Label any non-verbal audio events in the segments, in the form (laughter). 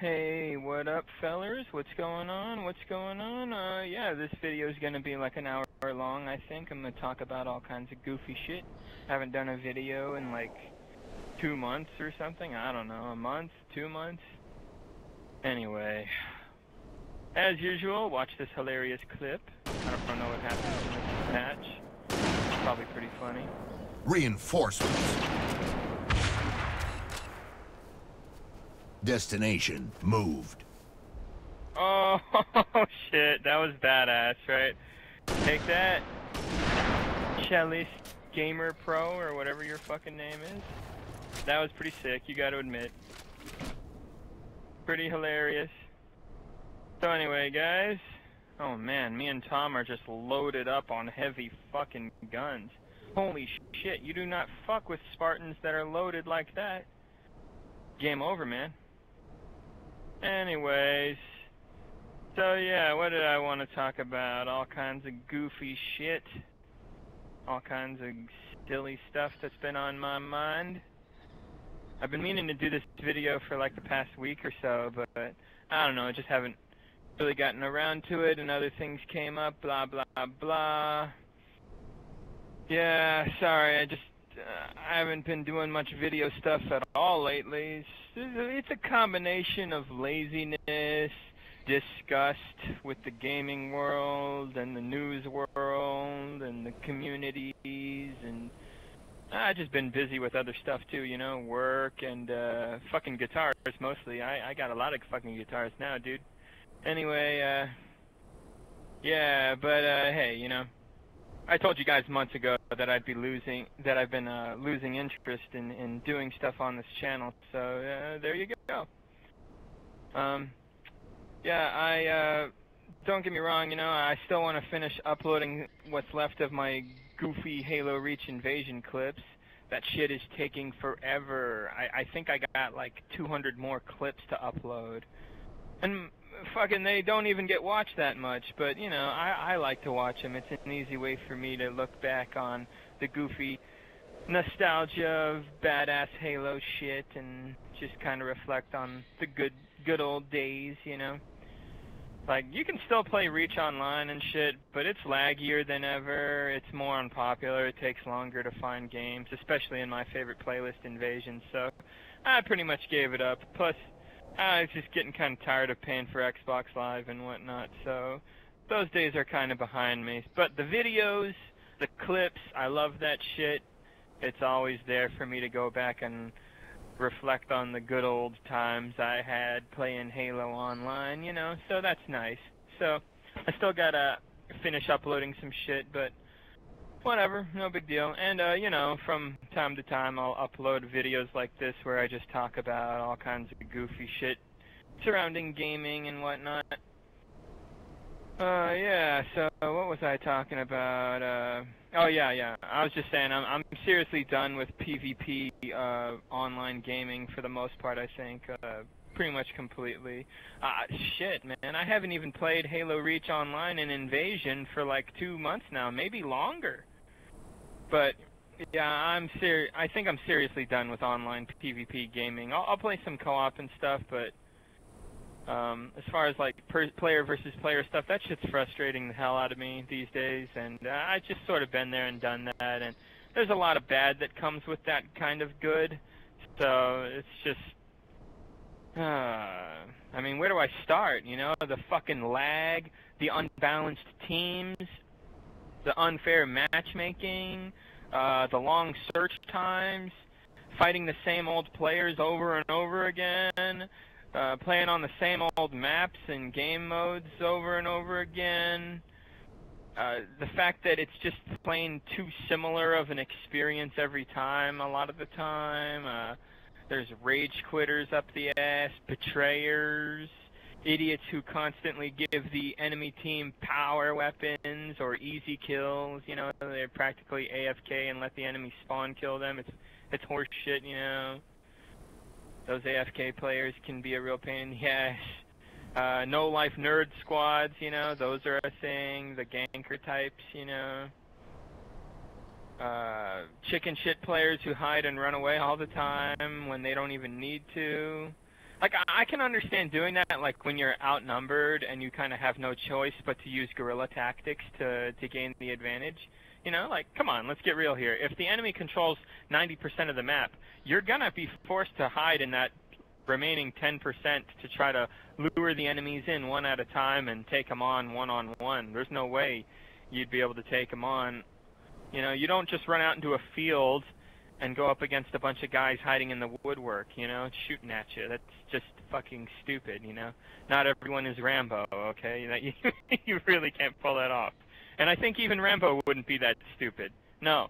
Hey, what up, fellers? What's going on? What's going on? Uh, yeah, this video is gonna be like an hour long, I think. I'm gonna talk about all kinds of goofy shit. I Haven't done a video in like two months or something. I don't know, a month, two months. Anyway, as usual, watch this hilarious clip. I don't know what happens in this patch. Probably pretty funny. Reinforcements. Destination moved. (laughs) Oh shit, that was badass, right? Take that, Chalice Gamer Pro or whatever your fucking name is. That was pretty sick, you gotta admit. Pretty hilarious. So anyway, guys. Oh man, me and Tom are just loaded up on heavy fucking guns. Holy shit, you do not fuck with Spartans that are loaded like that. Game over, man. Anyways, so yeah, what did I want to talk about? All kinds of goofy shit. All kinds of silly stuff that's been on my mind. I've been meaning to do this video for like the past week or so, but I don't know, I just haven't really gotten around to it and other things came up, blah blah blah. Yeah, sorry, I just uh, I haven't been doing much video stuff at all lately. It's, a combination of laziness, disgust with the gaming world and the news world and the communities and I've just been busy with other stuff too, you know, work and uh fucking guitars mostly. I I got a lot of fucking guitars now, dude. Anyway, uh yeah, but uh hey, you know, I told you guys months ago that I'd be losing, that I've been uh, losing interest in, in doing stuff on this channel. So uh, there you go. Um, yeah, I uh, don't get me wrong. You know, I still want to finish uploading what's left of my goofy Halo Reach invasion clips. That shit is taking forever. I, I think I got like 200 more clips to upload. And fucking they don't even get watched that much, but you know, I I like to watch them. It's an easy way for me to look back on the goofy nostalgia of badass Halo shit and just kind of reflect on the good good old days, you know. Like you can still play Reach online and shit, but it's laggier than ever. It's more unpopular. It takes longer to find games, especially in my favorite playlist Invasion. So I pretty much gave it up. Plus Uh, I was just getting kind of tired of paying for Xbox Live and whatnot, so those days are kind of behind me. But the videos, the clips, I love that shit. It's always there for me to go back and reflect on the good old times I had playing Halo Online, you know, so that's nice. So I still gotta finish uploading some shit, but whatever, no big deal. And uh, you know, from time to time I'll upload videos like this where I just talk about all kinds of goofy shit surrounding gaming and whatnot. Uh, yeah, so what was I talking about? Uh, oh yeah, yeah. I was just saying I'm I'm seriously done with PvP uh online gaming for the most part, I think. Uh pretty much completely. Uh, shit, man, I haven't even played Halo Reach Online and Invasion for like two months now, maybe longer. But yeah, I'm ser- I think I'm seriously done with online PvP gaming. I'll, I'll play some co-op and stuff, but um, as far as like per- player versus player stuff, that shit's frustrating the hell out of me these days. And uh, I've just sort of been there and done that. And there's a lot of bad that comes with that kind of good. So it's just. Uh, I mean, where do I start? You know, the fucking lag, the unbalanced teams, the unfair matchmaking, uh, the long search times, fighting the same old players over and over again, uh, playing on the same old maps and game modes over and over again. Uh, the fact that it's just plain too similar of an experience every time, a lot of the time. Uh, there's rage quitters up the ass, betrayers, idiots who constantly give the enemy team power weapons or easy kills. You know, they're practically AFK and let the enemy spawn kill them. It's it's horseshit. You know, those AFK players can be a real pain in the ass. Uh, no life nerd squads. You know, those are a thing. The ganker types. You know. Uh, chicken shit players who hide and run away all the time when they don't even need to like I can understand doing that, like when you're outnumbered and you kind of have no choice but to use guerrilla tactics to to gain the advantage. You know, like come on, let's get real here. If the enemy controls 90% of the map, you're gonna be forced to hide in that remaining 10% to try to lure the enemies in one at a time and take them on one on one. There's no way you'd be able to take them on. You know, you don't just run out into a field and go up against a bunch of guys hiding in the woodwork, you know, shooting at you. That's just fucking stupid, you know. Not everyone is Rambo, okay? That you (laughs) you really can't pull that off. And I think even Rambo wouldn't be that stupid. No.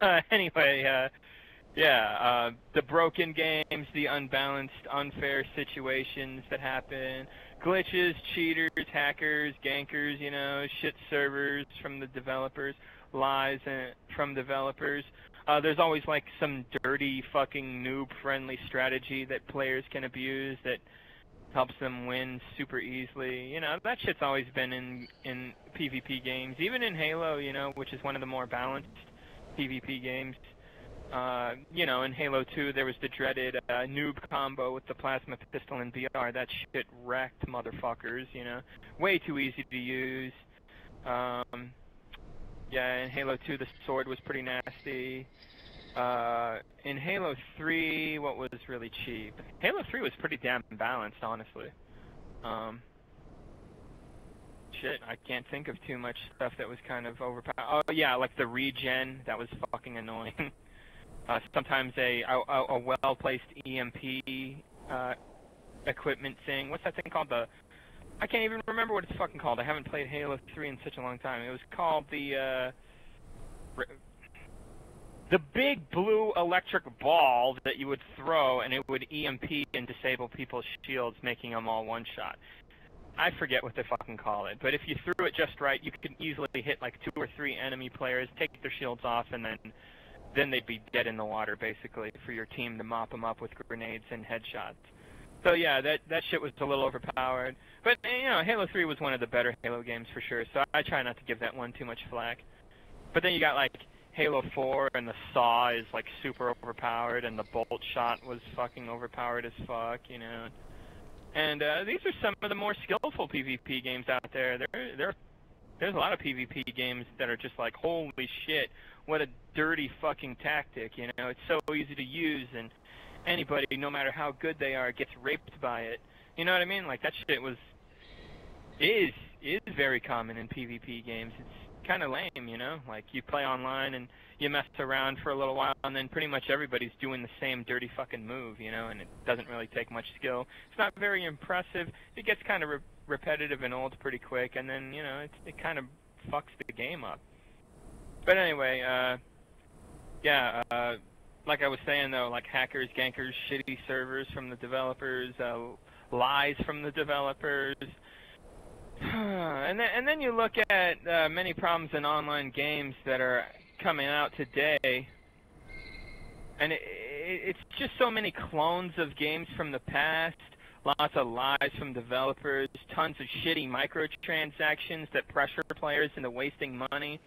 (laughs) anyway, uh yeah, uh the broken games, the unbalanced, unfair situations that happen, glitches, cheaters, hackers, gankers, you know, shit servers from the developers, lies uh, from developers. Uh, there's always like some dirty fucking noob-friendly strategy that players can abuse that helps them win super easily. You know, that shit's always been in in PvP games, even in Halo, you know, which is one of the more balanced PvP games. Uh, you know, in Halo 2, there was the dreaded uh, noob combo with the plasma pistol and BR. That shit wrecked motherfuckers, you know. Way too easy to use. Um, yeah, in Halo 2, the sword was pretty nasty. Uh, in Halo 3, what was really cheap? Halo 3 was pretty damn balanced, honestly. Um, shit, I can't think of too much stuff that was kind of overpowered. Oh yeah, like the regen, that was fucking annoying. (laughs) uh, sometimes a a, a well-placed EMP uh, equipment thing. What's that thing called? The I can't even remember what it's fucking called. I haven't played Halo 3 in such a long time. It was called the uh, the big blue electric ball that you would throw and it would EMP and disable people's shields, making them all one shot. I forget what they fucking call it, but if you threw it just right, you could easily hit like two or three enemy players, take their shields off, and then then they'd be dead in the water basically for your team to mop them up with grenades and headshots. So yeah, that that shit was a little overpowered. But you know, Halo 3 was one of the better Halo games for sure. So I try not to give that one too much flack. But then you got like Halo 4 and the Saw is like super overpowered and the Bolt Shot was fucking overpowered as fuck, you know. And uh, these are some of the more skillful PvP games out there. There, there, there's a lot of PvP games that are just like, holy shit, what a dirty fucking tactic. You know, it's so easy to use, and anybody, no matter how good they are, gets raped by it. You know what I mean? Like that shit was, is is very common in PvP games. It's kind of lame, you know. Like you play online and you mess around for a little while, and then pretty much everybody's doing the same dirty fucking move, you know, and it doesn't really take much skill. It's not very impressive. It gets kind of re- repetitive and old pretty quick, and then you know it it kind of fucks the game up. But anyway, uh, yeah, uh, like I was saying though, like hackers, gankers, shitty servers from the developers, uh, lies from the developers. (sighs) and then and then you look at uh, many problems in online games that are coming out today, and it, it, it's just so many clones of games from the past. Lots of lies from developers, tons of shitty microtransactions that pressure players into wasting money.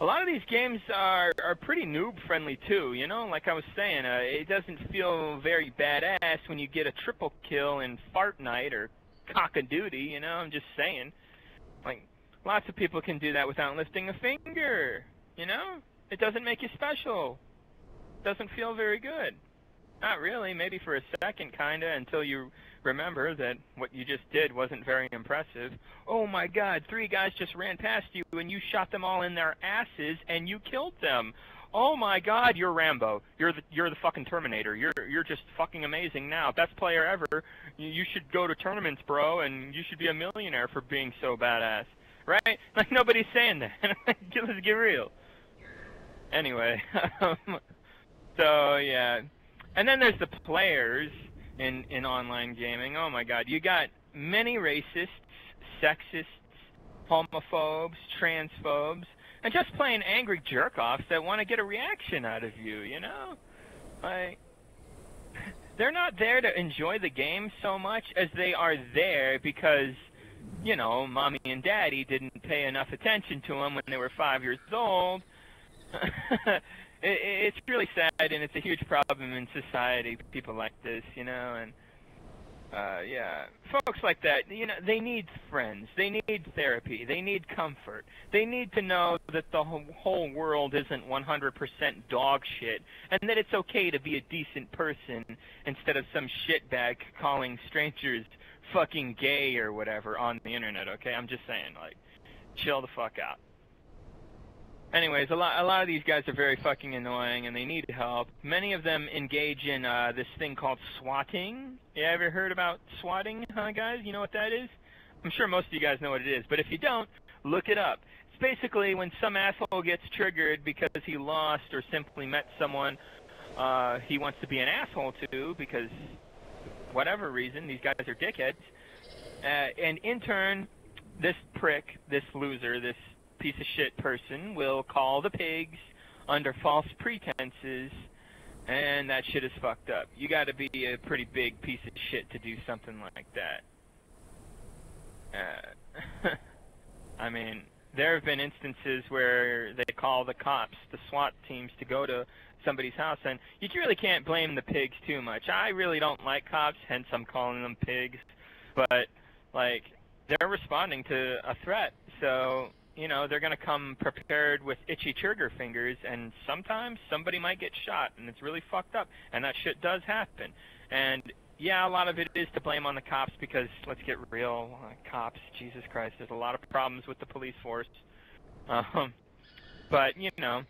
A lot of these games are are pretty noob friendly too, you know. Like I was saying, uh, it doesn't feel very badass when you get a triple kill in Fart Night or Cock a Duty, you know. I'm just saying, like lots of people can do that without lifting a finger. You know, it doesn't make you special. Doesn't feel very good. Not really. Maybe for a second, kinda, until you remember that what you just did wasn't very impressive. Oh my God! Three guys just ran past you, and you shot them all in their asses, and you killed them. Oh my God! You're Rambo. You're the you're the fucking Terminator. You're you're just fucking amazing now. Best player ever. You, should go to tournaments, bro, and you should be a millionaire for being so badass. Right? (laughs) Like nobody's saying that. (laughs) Let's get real anyway, (laughs) um, so yeah, and then there's the players in in online gaming. Oh my God, you got many racists, sexists, homophobes, transphobes, and just plain angry jerk-offs that want to get a reaction out of you. You know, like (laughs) they're not there to enjoy the game so much as they are there because you know, mommy and daddy didn't pay enough attention to them when they were five years old (laughs) it, it's really sad, and it's a huge problem in society. People like this, you know, and uh, yeah, folks like that, you know, they need friends. They need therapy. They need comfort. They need to know that the whole world isn't 100% dog shit, and that it's okay to be a decent person instead of some shitbag calling strangers fucking gay or whatever on the internet. Okay, I'm just saying, like, chill the fuck out. Anyways, a lot a lot of these guys are very fucking annoying and they need help. Many of them engage in uh, this thing called swatting. You ever heard about swatting, huh, guys? You know what that is? I'm sure most of you guys know what it is, but if you don't, look it up. It's basically when some asshole gets triggered because he lost or simply met someone uh, he wants to be an asshole to because whatever reason, these guys are dickheads. Uh, and in turn, this prick, this loser, this piece of shit person will call the pigs under false pretenses, and that shit is fucked up. You got to be a pretty big piece of shit to do something like that. Uh, (laughs) I mean, there have been instances where they call the cops, the SWAT teams, to go to somebody's house, and you really can't blame the pigs too much. I really don't like cops, hence I'm calling them pigs. But like, they're responding to a threat, so you know, they're going to come prepared with itchy trigger fingers, and sometimes somebody might get shot, and it's really fucked up, and that shit does happen. And yeah, a lot of it is to blame on the cops because let's get real, uh, cops, Jesus Christ, there's a lot of problems with the police force. Um, but you know,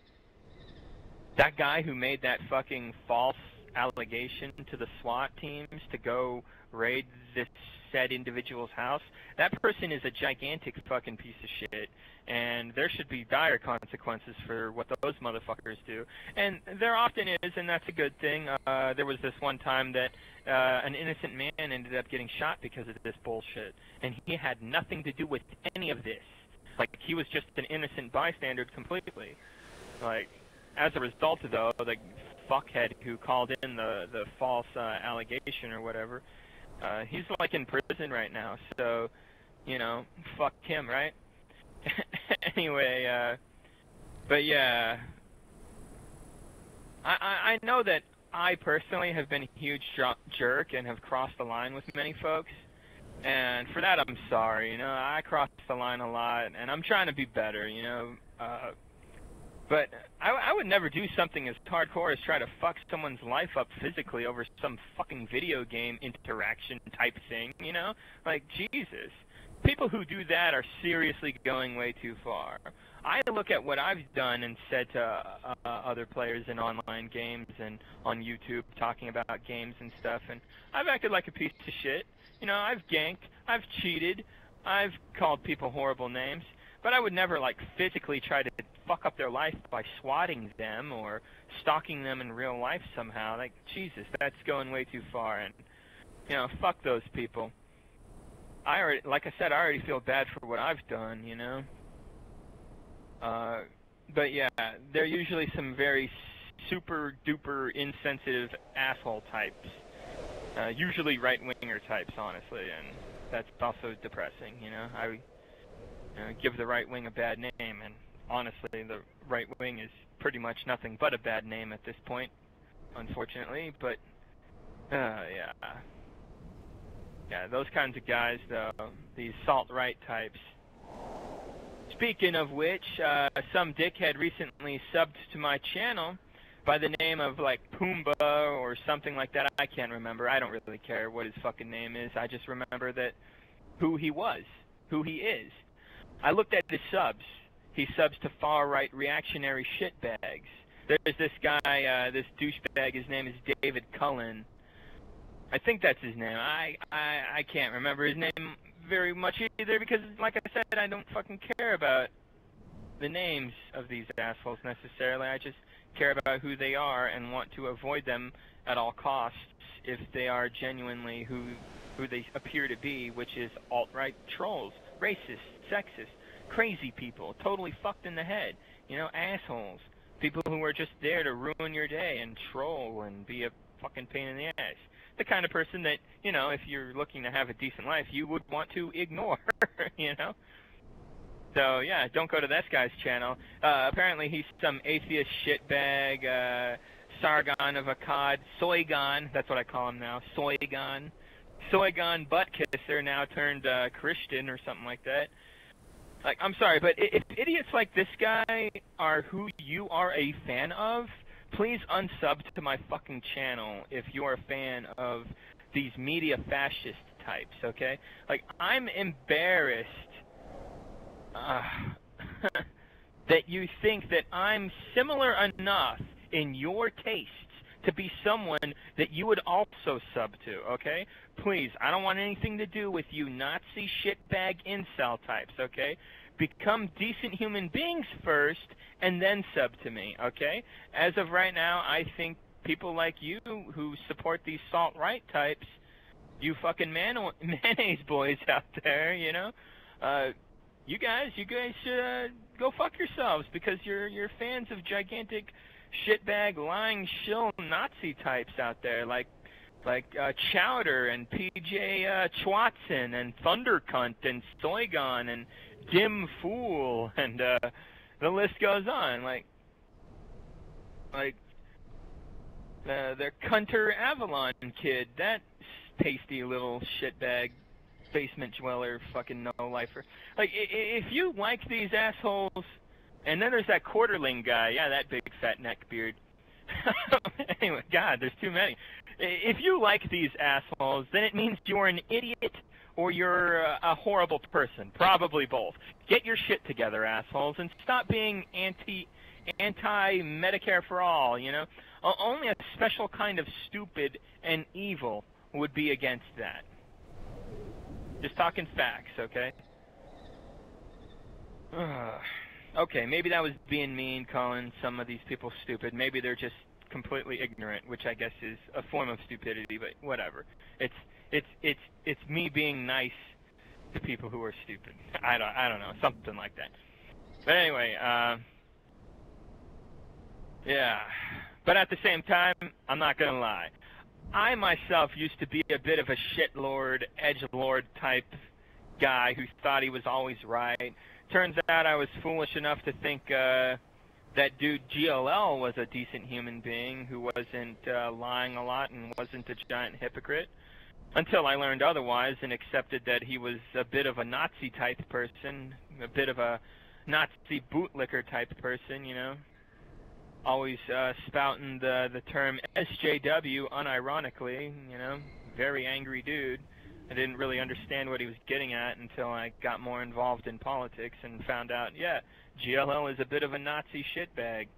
that guy who made that fucking false allegation to the SWAT teams to go raid this said individual's house, that person is a gigantic fucking piece of shit, and there should be dire consequences for what those motherfuckers do. And there often is, and that's a good thing. Uh, there was this one time that uh, an innocent man ended up getting shot because of this bullshit, and he had nothing to do with any of this. Like he was just an innocent bystander completely. Like as a result, of though, the fuckhead who called in the the false uh, allegation or whatever uh, he's like in prison right now, so you know, fuck him, right? (laughs) anyway, uh, but yeah, I, I I know that I personally have been a huge jerk and have crossed the line with many folks, and for that I'm sorry. You know, I crossed the line a lot, and I'm trying to be better. You know, uh, but I, I would never do something as hardcore as try to fuck someone's life up physically over some fucking video game interaction type thing, you know? Like, Jesus. People who do that are seriously going way too far. I look at what I've done and said to uh, other players in online games and on YouTube talking about games and stuff, and I've acted like a piece of shit. You know, I've ganked, I've cheated, I've called people horrible names, but I would never like physically try to fuck up their life by swatting them or stalking them in real life somehow. Like Jesus, that's going way too far. And you know, fuck those people. I already, like I said, I already feel bad for what I've done. You know. Uh, but yeah, they're usually some very super duper insensitive asshole types. Uh, usually right winger types, honestly, and that's also depressing. You know, I you know, give the right wing a bad name, and honestly, the right wing is pretty much nothing but a bad name at this point, unfortunately. But uh, yeah, yeah, those kinds of guys, though, these salt right types. Speaking of which, uh, some dickhead recently subbed to my channel by the name of like Pumbaa or something like that. I can't remember. I don't really care what his fucking name is. I just remember that who he was, who he is. I looked at his subs he subs to far-right reactionary shitbags. There's this guy, uh, this douchebag. His name is David Cullen. I think that's his name. I, I I can't remember his name very much either because, like I said, I don't fucking care about the names of these assholes necessarily. I just care about who they are and want to avoid them at all costs if they are genuinely who who they appear to be, which is alt-right trolls, racist, sexist, crazy people, totally fucked in the head, you know, assholes, people who are just there to ruin your day and troll and be a fucking pain in the ass. The kind of person that, you know, if you're looking to have a decent life, you would want to (laughs) ignore, you know? So yeah, don't go to this guy's channel. Uh, apparently he's some atheist shitbag, uh, Sargon of Akkad, Soygon, that's what I call him now, Soygon. Soygon butt kisser now turned uh, Christian or something like that. Like, I'm sorry, but if idiots like this guy are who you are a fan of, please unsub to my fucking channel if you're a fan of these media fascist types, okay? Like, I'm embarrassed uh, (laughs) that you think that I'm similar enough in your tastes to be someone that you would also sub to, okay? Please, I don't want anything to do with you Nazi shitbag incel types, okay? Become decent human beings first and then sub to me, okay? As of right now, I think people like you who support these salt right types, you fucking man- (laughs) mayonnaise boys out there, you know, uh, you guys, you guys should uh, go fuck yourselves because you're you're fans of gigantic shitbag lying shill Nazi types out there like like uh, Chowder and PJ uh, Chwatson and Thundercunt and Soygon and Dim Fool (laughs) and uh, the list goes on. Like like uh, the Cunter Avalon kid, that tasty little shitbag basement dweller, fucking no lifer. Like, if you like these assholes, and then there's that quarterling guy, yeah, that big fat neck beard. (laughs) anyway, God, there's too many. If you like these assholes, then it means you're an idiot or you're uh, a horrible person. Probably both. Get your shit together, assholes, and stop being anti anti Medicare for all. You know, only a special kind of stupid and evil would be against that. Just talking facts, okay? (sighs) okay, maybe that was being mean, calling some of these people stupid. Maybe they're just completely ignorant, which I guess is a form of stupidity, but whatever. It's it's it's it's me being nice to people who are stupid. I don't I don't know, something like that. But anyway, uh yeah. But at the same time, I'm not gonna lie. I myself used to be a bit of a shitlord, edge lord type guy who thought he was always right. Turns out I was foolish enough to think uh, that dude GLL was a decent human being who wasn't uh, lying a lot and wasn't a giant hypocrite. Until I learned otherwise and accepted that he was a bit of a Nazi type person, a bit of a Nazi bootlicker type person, you know always uh, spouting the the term SJW unironically. You know, very angry dude. I didn't really understand what he was getting at until I got more involved in politics and found out, yeah, GLL is a bit of a Nazi shitbag.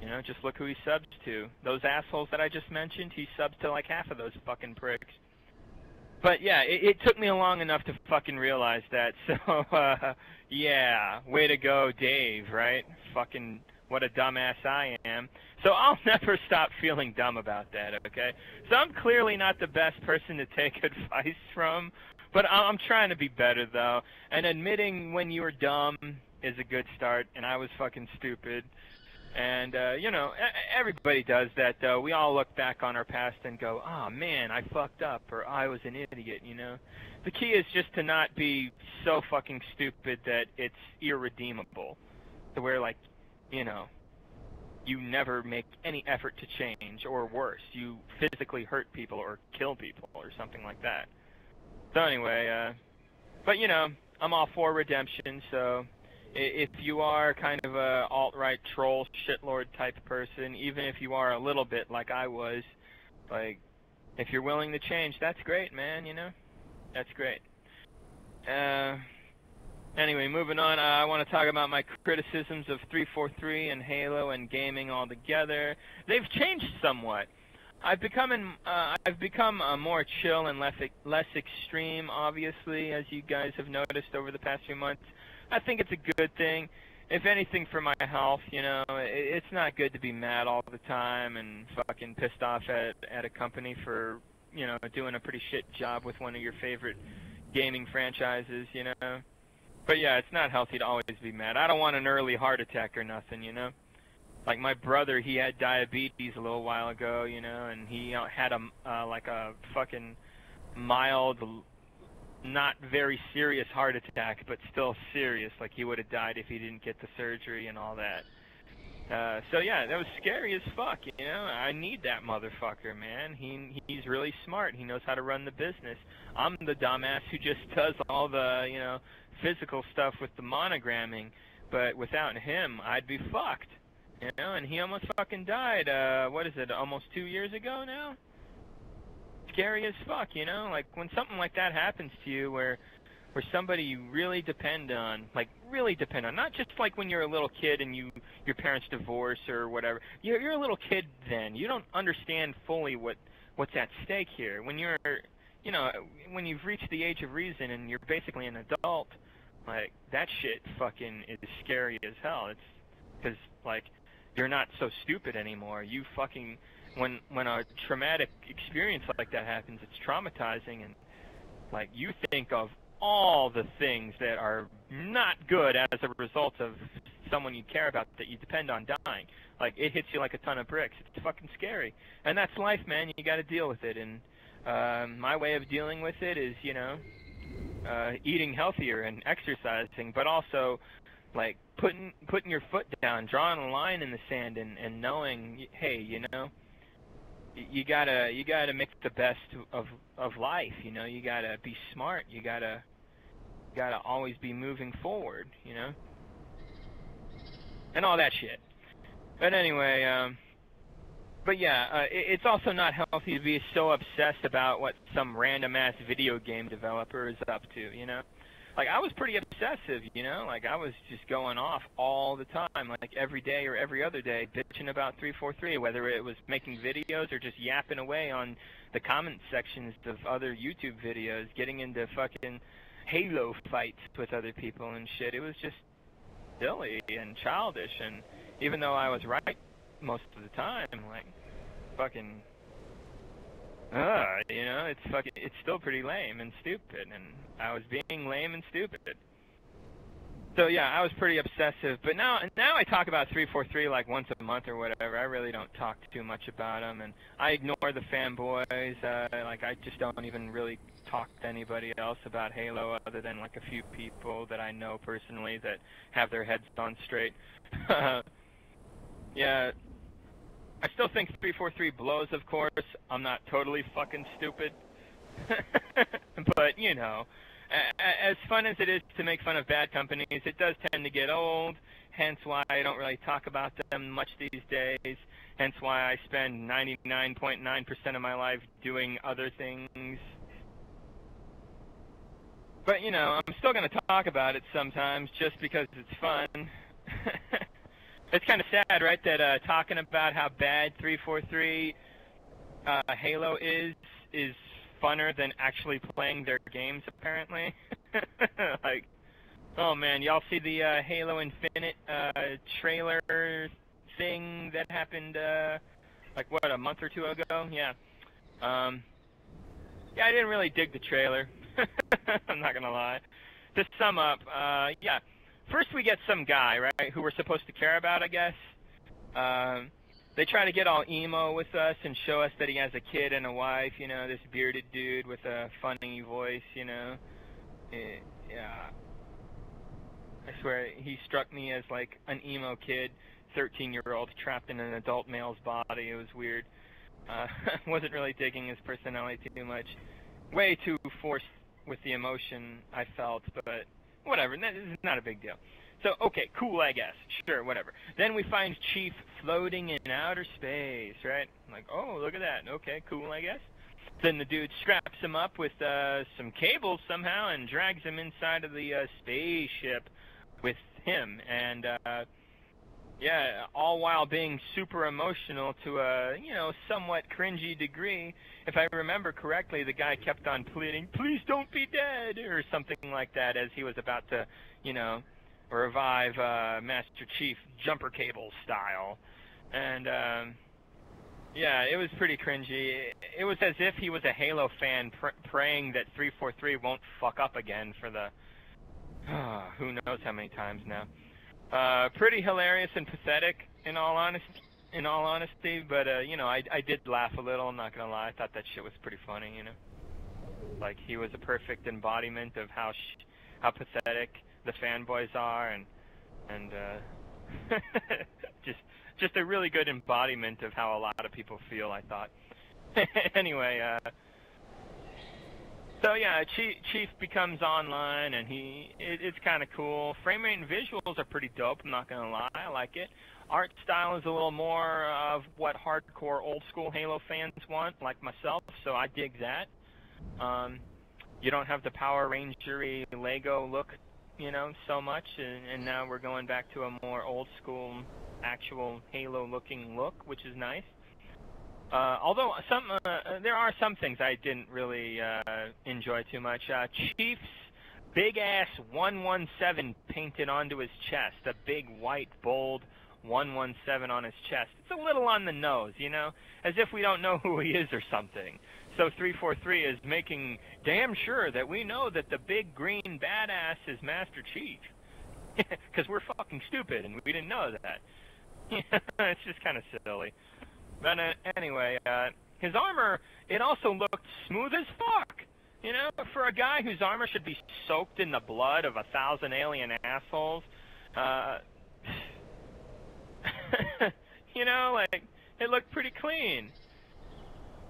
You know, just look who he subs to. Those assholes that I just mentioned, he subs to like half of those fucking pricks. But yeah, it, it took me long enough to fucking realize that. (laughs) So, uh, yeah, way to go, Dave, right? Fucking what a dumbass I am. So I'll (laughs) never stop feeling dumb about that, okay? So I'm clearly not the best person to take (laughs) advice from, but I'm trying to be better though. And admitting when you were dumb is a good start, and I was fucking stupid. And uh, you know, everybody does that though. We all look back on our past and go, "Oh man, I fucked up," or "I was an idiot," you know. The key is just to not be so fucking stupid that it's irredeemable. To where like you know, you never make any effort to change, or worse, you physically hurt people or kill people or something like that. So anyway, uh, but you know, I'm all for redemption, so if you are kind of a alt-right troll shitlord type person, even if you are a little bit like I was, like, if you're willing to change, that's great, man, you know? That's great. Uh, Anyway, moving on, uh, I want to talk about my criticisms of 343 and Halo and gaming altogether. They've changed somewhat. I've become in, uh, I've become uh, more chill and less less extreme, obviously, as you guys have noticed over the past few months. I think it's a good thing. If anything, for my health, you know, it, it's not good to be mad all the time and fucking pissed off at at a company for, you know, doing a pretty shit job with one of your favorite gaming franchises, you know. But yeah, it's not healthy to always be mad. I don't want an early heart attack or nothing, you know. Like my brother, he had diabetes a little while ago, you know, and he had a uh, like a fucking mild not very serious heart attack, but still serious. Like he would have died if he didn't get the surgery and all that. Uh, so yeah, that was scary as fuck. You know, I need that motherfucker, man. He he's really smart. He knows how to run the business. I'm the dumbass who just does all the you know physical stuff with the monogramming. But without him, I'd be fucked. You know, and he almost fucking died. Uh, what is it? Almost two years ago now. Scary as fuck. You know, like when something like that happens to you, where where somebody you really depend on, like really depend on, not just like when you're a little kid and you your parents divorce or whatever. You're you're a little kid then. You don't understand fully what what's at stake here. When you're you know, when you've reached the age of reason and you're basically an adult, like that shit fucking is scary as hell. It's cuz like you're not so stupid anymore. You fucking when when a traumatic experience like that happens, it's traumatizing and like you think of all the things that are not good as a result of someone you care about that you depend on dying. Like it hits you like a ton of bricks. It's fucking scary, and that's life, man. You got to deal with it. And um, my way of dealing with it is, you know, uh, eating healthier and exercising, but also like putting putting your foot down, drawing a line in the sand, and and knowing, hey, you know, you gotta you gotta make the best of of life. You know, you gotta be smart. You gotta gotta always be moving forward. You know, and all that shit. But anyway, um, but yeah, uh, it, it's also not healthy to be so obsessed about what some random ass video game developer is up to. You know like I was pretty obsessive, you know, like I was just going off all the time, like every day or every other day, bitching about 343, whether it was making videos or just yapping away on the comment sections of other YouTube videos, getting into fucking Halo fights with other people and shit. It was just silly and childish, and even though I was right most of the time, like fucking uh, you know, it's fucking, it's still pretty lame and stupid, and I was being lame and stupid. So yeah, I was pretty obsessive, but now now I talk about 343 like once a month or whatever. I really don't talk too much about them, and I ignore the fanboys. Uh, like I just don't even really talk to anybody else about Halo other than like a few people that I know personally that have their heads on straight. (laughs) yeah, I still think 343 blows, of course. I'm not totally fucking stupid. (laughs) but, you know, as fun as it is to make fun of bad companies, it does tend to get old, hence why I don't really talk about them much these days, hence why I spend 99.9% .9 of my life doing other things. But, you know, I'm still going to talk about it sometimes just because it's fun. (laughs) It's kind of sad, right? That uh, talking about how bad 343 uh, Halo is is funner than actually playing their games. Apparently, (laughs) like, oh man, y'all see the uh, Halo Infinite uh, trailer thing that happened uh, like what a month or two ago? Yeah. Um, yeah, I didn't really dig the trailer. (laughs) I'm not gonna lie. To sum up, uh, yeah first we get some guy, right, who we're supposed to care about, I guess. Um, they try to get all emo with us and show us that he has a kid and a wife, you know, this bearded dude with a funny voice, you know. It, yeah. I swear, he struck me as like an emo kid, 13 year old trapped in an adult male's body. It was weird. Uh, (laughs) wasn't really digging his personality too much. Way too forced with the emotion I felt, but whatever. This is not a big deal. So, okay, cool, I guess. Sure, whatever. Then we find Chief floating in outer space, right? Like, oh, look at that. Okay, cool, I guess. Then the dude straps him up with uh, some cables somehow and drags him inside of the uh, spaceship with him. And uh, yeah, all while being super emotional to a, you know, somewhat cringy degree. If I remember correctly, the guy kept on pleading, please don't be dead, or something like that as he was about to, you know, revive uh, Master Chief jumper cable style. And, um, yeah, it was pretty cringy. It was as if he was a Halo fan pr- praying that 343 won't fuck up again for the, uh, (sighs) who knows how many times now. Uh, pretty hilarious and pathetic, in all honesty. In all honesty, but uh, you know, I I did laugh a little. I'm not gonna lie. I thought that shit was pretty funny. You know. Like he was a perfect embodiment of how sh- how pathetic the fanboys are, and and uh, (laughs) just just a really good embodiment of how a lot of people feel. I thought. (laughs) anyway, uh, so yeah, Chief, Chief becomes online, and he it, it's kind of cool. Frame rate and visuals are pretty dope. I'm not gonna lie, I like it. Art style is a little more of what hardcore old school Halo fans want, like myself. So I dig that. Um, you don't have the Power Rangery Lego look, you know, so much, and, and now we're going back to a more old school, actual Halo looking look, which is nice. Uh, although some, uh, there are some things I didn't really uh, enjoy too much. Uh, Chief's big ass 117 painted onto his chest, a big white bold 117 on his chest. It's a little on the nose, you know, as if we don't know who he is or something. So 343 is making damn sure that we know that the big green badass is Master Chief. (laughs) Because we're fucking stupid and we didn't know that. (laughs) it's just kind of silly. But uh, anyway, uh, his armor, it also looked smooth as fuck. You know, for a guy whose armor should be soaked in the blood of a thousand alien assholes, uh, (laughs) you know, like, it looked pretty clean.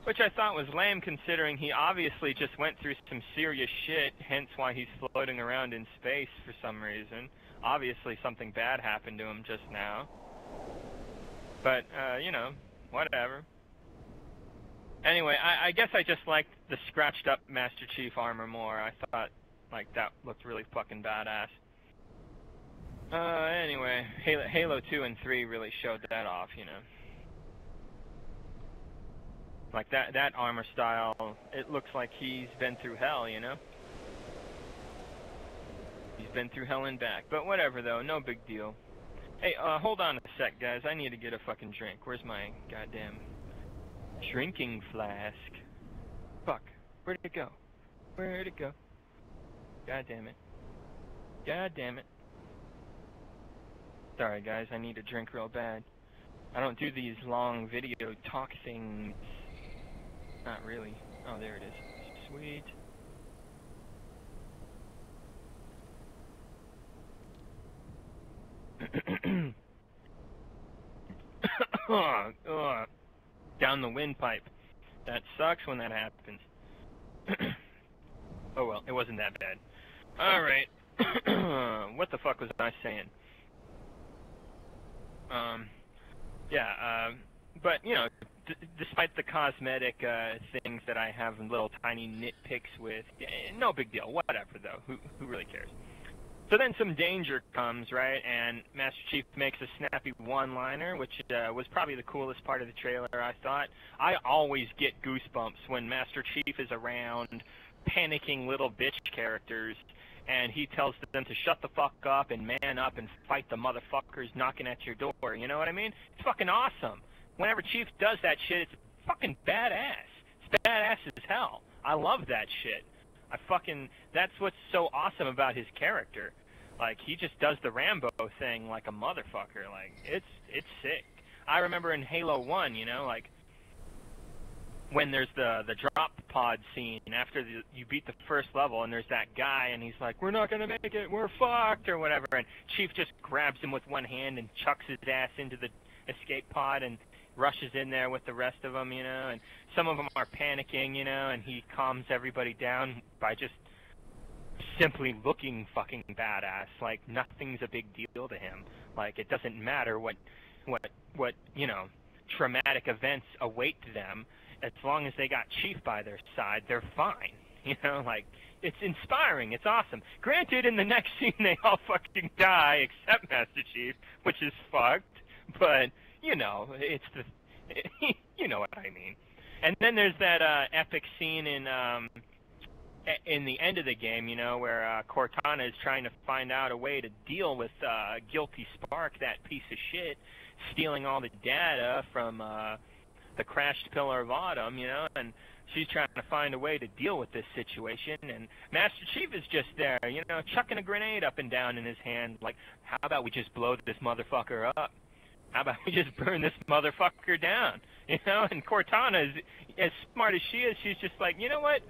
Which I thought was lame considering he obviously just went through some serious shit, hence why he's floating around in space for some reason. Obviously something bad happened to him just now. But, uh, you know, whatever. Anyway, I, I guess I just liked the scratched up Master Chief armor more. I thought, like, that looked really fucking badass. Uh, anyway, Halo, Halo 2 and 3 really showed that off, you know. Like that, that armor style, it looks like he's been through hell, you know? He's been through hell and back. But whatever, though, no big deal. Hey, uh, hold on a sec, guys. I need to get a fucking drink. Where's my goddamn drinking flask? Fuck. Where'd it go? Where'd it go? God damn it. God damn it. Sorry, guys. I need a drink real bad. I don't do these long video talk things. Not really. Oh, there it is. Sweet. oh, (coughs) (coughs) down the windpipe. That sucks when that happens. (coughs) oh well, it wasn't that bad. Alright. what the fuck was I saying? Um, yeah, uh, but, you know, despite the cosmetic uh, things that I have little tiny nitpicks with, no big deal. Whatever, though. Who, who really cares? So then some danger comes, right? And Master Chief makes a snappy one-liner, which uh, was probably the coolest part of the trailer, I thought. I always get goosebumps when Master Chief is around panicking little bitch characters, and he tells them to shut the fuck up and man up and fight the motherfuckers knocking at your door. You know what I mean? It's fucking awesome. Whenever Chief does that shit, it's fucking badass. It's badass as hell. I love that shit. I fucking that's what's so awesome about his character. Like he just does the Rambo thing like a motherfucker. Like it's it's sick. I remember in Halo 1, you know, like when there's the the drop pod scene after the, you beat the first level and there's that guy and he's like we're not going to make it. We're fucked or whatever. And chief just grabs him with one hand and chucks his ass into the escape pod and rushes in there with the rest of them you know? And some of them are panicking you know? And he calms everybody down by just simply looking fucking badass. Like nothing's a big deal to him. Like it doesn't matter what what what you know traumatic events await them as long as they got Chief by their side, they're fine. (laughs) You know, like it's inspiring. It's awesome. Granted, in the next (laughs) scene they all fucking die except Master Chief, which is fucked. But you know, it's the (laughs) you know what I mean. And then there's that uh, epic scene in um, in the end of the game, you know, where uh, Cortana is trying to find out a way to deal with uh, Guilty Spark, that piece of shit, stealing all the data from. Uh, the crashed pillar of autumn, you know, and she's trying to find a way to deal with this situation. And Master Chief is just there, you know, chucking a grenade up and down in his hand, like, how about we just blow this motherfucker up? How about (laughs) we just burn this motherfucker down? You know, and Cortana is as smart as she is, she's just like, you know what?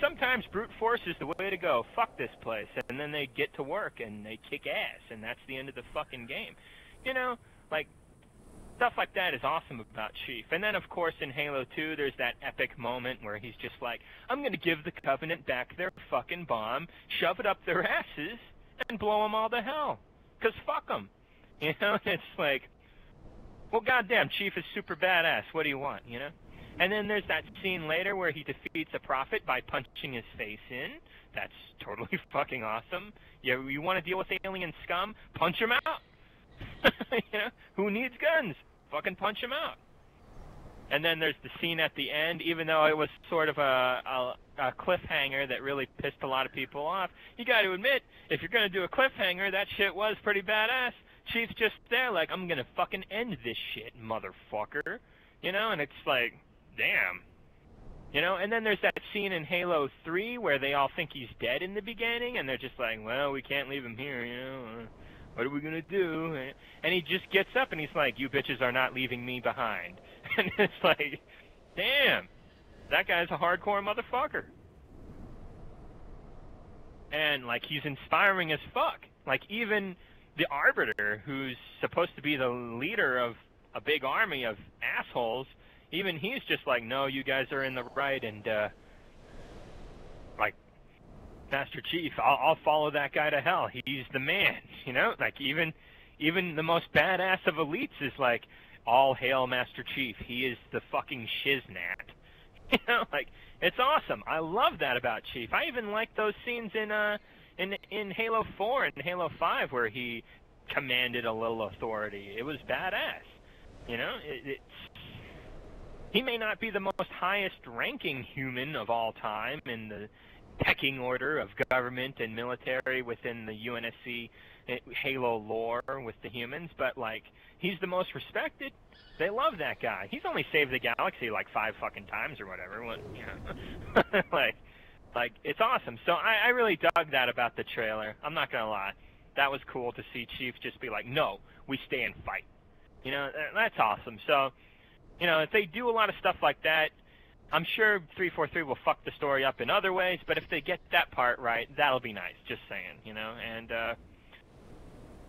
sometimes brute force is the way to go. Fuck this place. And then they get to work and they kick ass, and that's the end of the fucking game. You know, like, stuff like that is awesome about Chief. And then, of course, in Halo 2, there's that epic moment where he's just like, I'm going to give the Covenant back their fucking bomb, shove it up their asses, and blow them all to hell. Because fuck them. (laughs) You know, it's like, well, goddamn, Chief is super badass. What do you want, you know? And then there's that scene later where he defeats a prophet by punching his face in. That's totally (laughs) fucking awesome. You, you want to deal with alien scum? Punch him out. (laughs) you know, who needs guns? Fucking punch him out. And then there's the scene at the end, even though it was sort of a, a, a cliffhanger that really pissed a lot of people off. You got to admit, if you're gonna do a cliffhanger, that shit was pretty badass. Chief's just there, like I'm gonna fucking end this shit, motherfucker. You know, and it's like, damn. You know, and then there's that scene in Halo 3 where they all think he's dead in the beginning, and they're just like, well, we can't leave him here, you know. What are we going to do? And he just gets up and he's like, you bitches are not leaving me behind. (laughs) And it's like, damn, that guy's a hardcore motherfucker. And, like, he's inspiring as fuck. Like, even the Arbiter, who's supposed to be the leader of a big army of assholes, even he's just like, no, you guys are in the right, and uh, Master Chief, I'll, I'll follow that guy to hell. He's the man, (laughs) you know. Like even even the most badass of elites is like, all hail Master Chief. He is the fucking shiznat. (laughs) You know, like it's awesome. I love that about Chief. I even like those scenes in uh in in Halo 4 and Halo 5 where he commanded a little authority. It was badass. You know, it, it's he may not be the most highest ranking human of all time in the pecking order of government and military within the UNSC eh, Halo lore with the humans, but like he's the most respected. They love that guy. He's only saved the galaxy like five fucking times or whatever. What, You know? like, like it's awesome. So I, I really dug that about the trailer. I'm not gonna lie, that was cool to see Chief just be like, "No, we stay and fight." You know, that's awesome. So you know, if they do a lot of stuff like that, I'm sure 343 will fuck the story up in other ways, but if they get that part right, that'll be nice. Just saying, you know. And uh,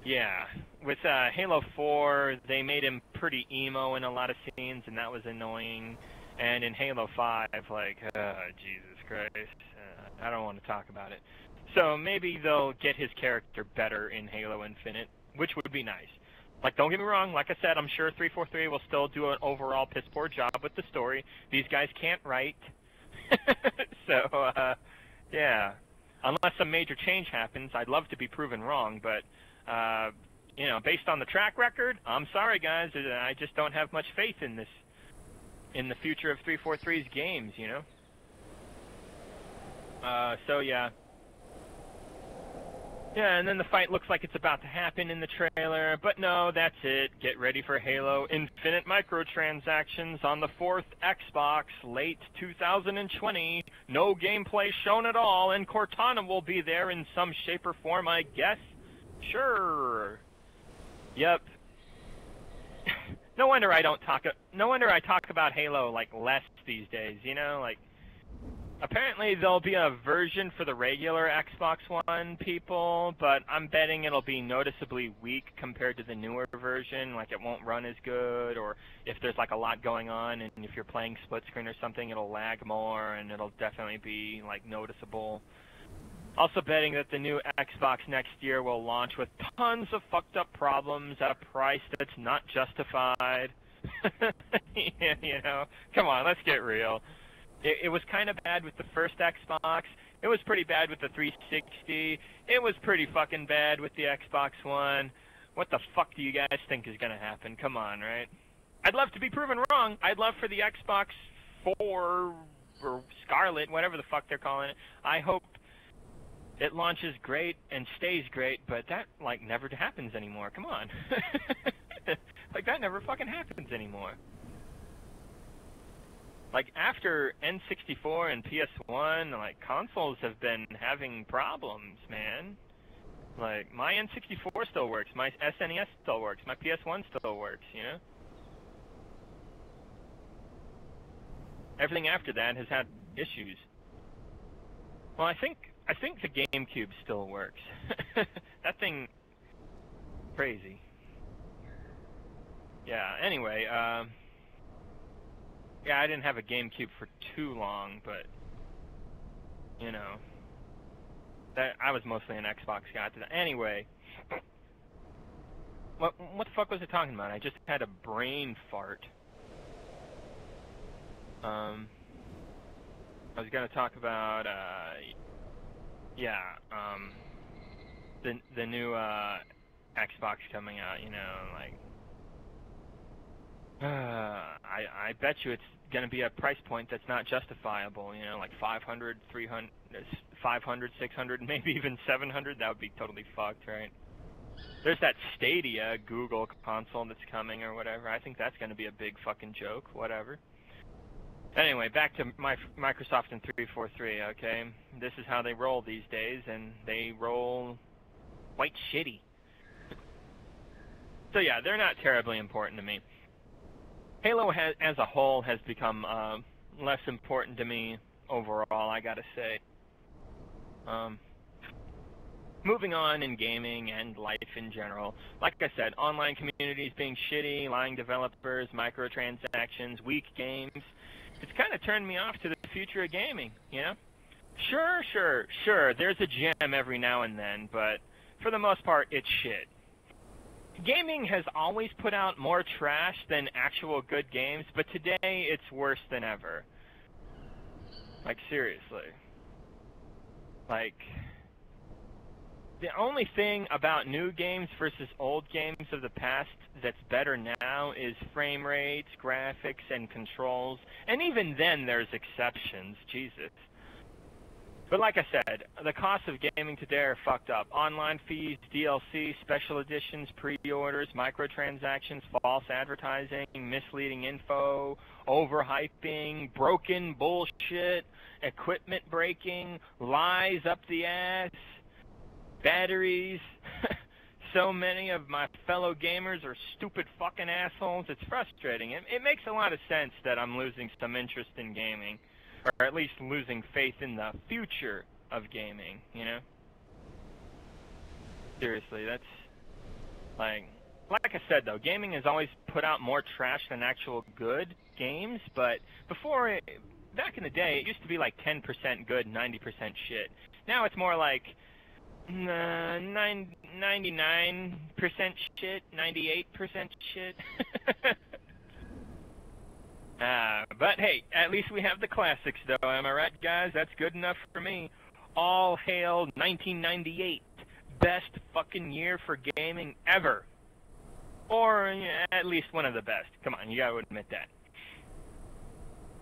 yeah, with uh, Halo 4, they made him pretty emo in a lot of scenes, and that was annoying. And in Halo 5, like, uh, Jesus Christ, uh, I don't want to talk about it. So maybe they'll get his character better in Halo Infinite, which would be nice. Like, don't get me wrong. Like I said, I'm sure 343 will still do an overall piss poor job with the story. These guys can't write. (laughs) so, uh, yeah. Unless some major change happens, I'd love to be proven wrong, but, uh, you know, based on the track record, I'm sorry, guys. I just don't have much faith in this, in the future of 343's games, you know? Uh, so, yeah. Yeah, and then the fight looks like it's about to happen in the trailer, but no, that's it. Get ready for Halo Infinite microtransactions on the fourth Xbox, late 2020. No gameplay shown at all, and Cortana will be there in some shape or form, I guess. Sure. Yep. (laughs) no wonder I don't talk. No wonder I talk about Halo like less these days. You know, like Apparently there'll be a version for the regular Xbox One people, but I'm betting it'll be noticeably weak compared to the newer version. Like it won't run as good, or if there's like a lot going on, and if you're playing split screen or something, it'll lag more, and it'll definitely be like noticeable. Also betting that the new Xbox next year will launch with tons of fucked up problems at a price that's not justified. (laughs) you know, come on, let's get real. It, it was kind of bad with the first Xbox. It was pretty bad with the 360. It was pretty fucking bad with the Xbox One. What the fuck do you guys think is going to happen? Come on, right? I'd love to be proven wrong. I'd love for the Xbox 4 or Scarlett, whatever the fuck they're calling it. I hope it launches great and stays great, but that like never happens anymore. Come on. (laughs) like that never fucking happens anymore like after N64 and PS1, like consoles have been having problems, man. Like my N64 still works, my SNES still works, my PS1 still works, you know. Everything after that has had issues. Well, I think I think the GameCube still works. (laughs) that thing, crazy. Yeah. Anyway, um, yeah, I didn't have a GameCube for too long, but you know, that I was mostly an Xbox guy. Anyway, what what the fuck was I talking about? I just had a brain fart. Um, I was gonna talk about uh, yeah, um, the the new uh Xbox coming out. You know, like (sighs) I I bet you it's going to be a price point that's not justifiable, you know, like 500, 300, 500, 600, (laughs) maybe even 700. That would be totally fucked, right? There's that Stadia Google console that's coming or whatever. I think that's going to be a big fucking joke, whatever. Anyway, back to my, Microsoft and 343, okay? This is how they roll these days, and they roll quite shitty. So yeah, they're not terribly important to me. Halo has, as a whole has become uh, less important to me overall. I gotta say. Um, moving on in gaming and life in general. Like I said, online communities being shitty, lying developers, microtransactions, weak games. It's kind of turned me off to the future of gaming. You know. Sure, sure, sure. There's a gem every now and then, but for the most part, it's shit gaming has always put out more trash than actual good games, but today it's worse than ever. Like seriously. Like the only thing about new games versus old games of the past that's better now is frame rates, graphics, and controls. And even then there's exceptions. Jesus. But like I said, the costs of gaming today are fucked up. Online fees, DLC, special editions, pre-orders, microtransactions, false advertising, misleading info, overhyping, broken bullshit, equipment breaking, lies up the ass, batteries. (laughs) so many of my fellow gamers are stupid fucking assholes. It's frustrating. It, it makes a lot of sense that I'm losing some interest in gaming or at least losing faith in the future of gaming, you know? Seriously, that's like like I said though, gaming has always put out more trash than actual good games, but before it, back in the day, it used to be like 10% good, 90% shit. Now it's more like uh, 99% shit, 98% shit. (laughs) Uh, but hey, at least we have the classics, though. Am I right, guys? That's good enough for me. All hail 1998. Best fucking year for gaming ever. Or yeah, at least one of the best. Come on, you gotta admit that.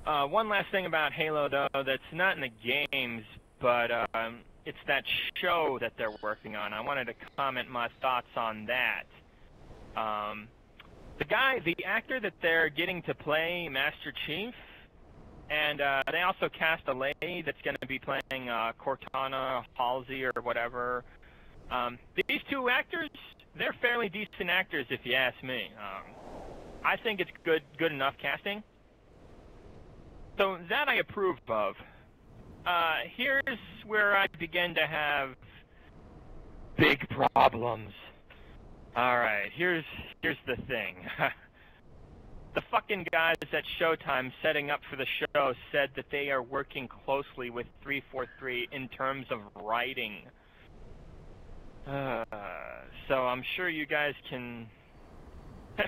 Uh, one last thing about Halo, though, that's not in the games, but um, it's that show that they're working on. I wanted to comment my thoughts on that. Um, the guy, the actor that they're getting to play Master Chief, and uh, they also cast a lady that's going to be playing uh, Cortana Halsey or whatever. Um, these two actors, they're fairly decent actors, if you ask me. Um, I think it's good, good enough casting. So that I approve of. Uh, here's where I begin to have big problems. All right, here's here's the thing. (laughs) the fucking guys at Showtime setting up for the show said that they are working closely with 343 in terms of writing. Uh, (sighs) so I'm sure you guys can (laughs)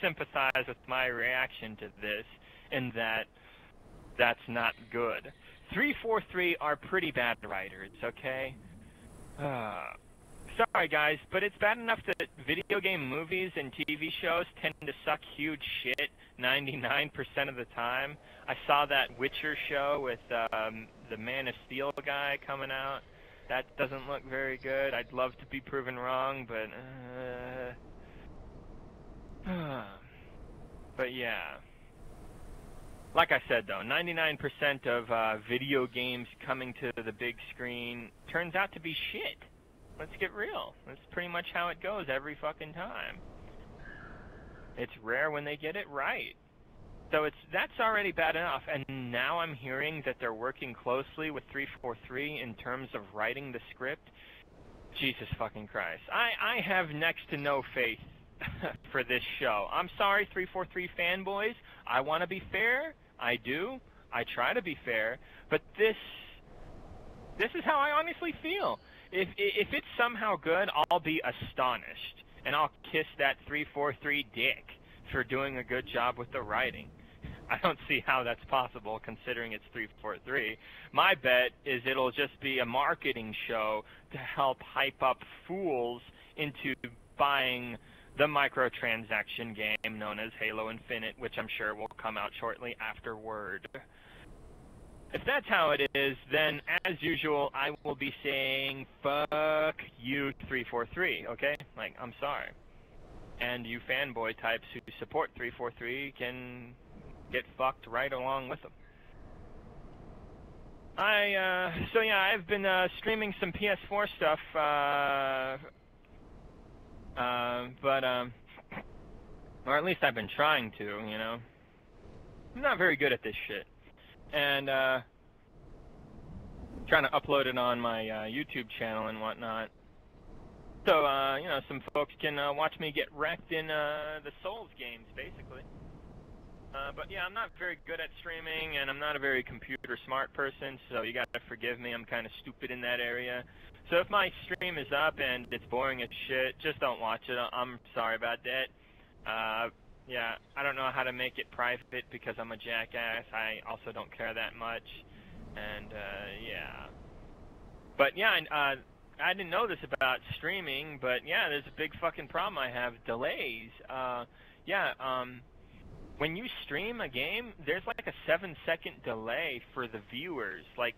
sympathize with my reaction to this in that that's not good. 343 are pretty bad writers, okay? (sighs) Uh, sorry guys, but it's bad enough that video game movies and TV shows tend to suck huge shit 99% of the time. I saw that Witcher show with um, the Man of Steel guy coming out. That doesn't look very good. I'd love to be proven wrong, but uh, (sighs) but yeah. Like I said though, 99% of uh, video games coming to the big screen turns out to be shit. Let's get real. That's pretty much how it goes every fucking time. It's rare when they get it right. So it's that's already bad enough, and now I'm hearing that they're working closely with 343 in terms of writing the script. Jesus fucking Christ! I I have next to no faith (laughs) for this show. I'm sorry, 343 fanboys. I want to be fair. I do. I try to be fair, but this this is how I honestly feel. If if it's somehow good, I'll be astonished, and I'll kiss that 343 dick for doing a good job with the writing. (laughs) I don't see how that's possible considering it's 343. My bet is it'll just be a marketing show to help hype up fools into buying the microtransaction game known as Halo Infinite, which I'm sure will come out shortly afterward. If that's how it is, then as usual, I will be saying fuck you 343, okay? Like, I'm sorry. And you fanboy types who support 343 can get fucked right along with them. I, uh, so yeah, I've been, uh, streaming some PS4 stuff, uh, uh, but, um, or at least I've been trying to, you know. I'm not very good at this shit. And, uh, trying to upload it on my, uh, YouTube channel and whatnot. So, uh, you know, some folks can, uh, watch me get wrecked in, uh, the Souls games, basically. Uh, but yeah, I'm not very good at streaming, and I'm not a very computer smart person, so you gotta forgive me. I'm kind of stupid in that area. So if my stream is up and it's boring as shit, just don't watch it. I'm sorry about that. Uh, yeah, I don't know how to make it private because I'm a jackass. I also don't care that much, and uh, yeah. But yeah, uh, I didn't know this about streaming, but yeah, there's a big fucking problem I have. Delays. Uh, yeah, um when you stream a game, there's like a seven second delay for the viewers. Like,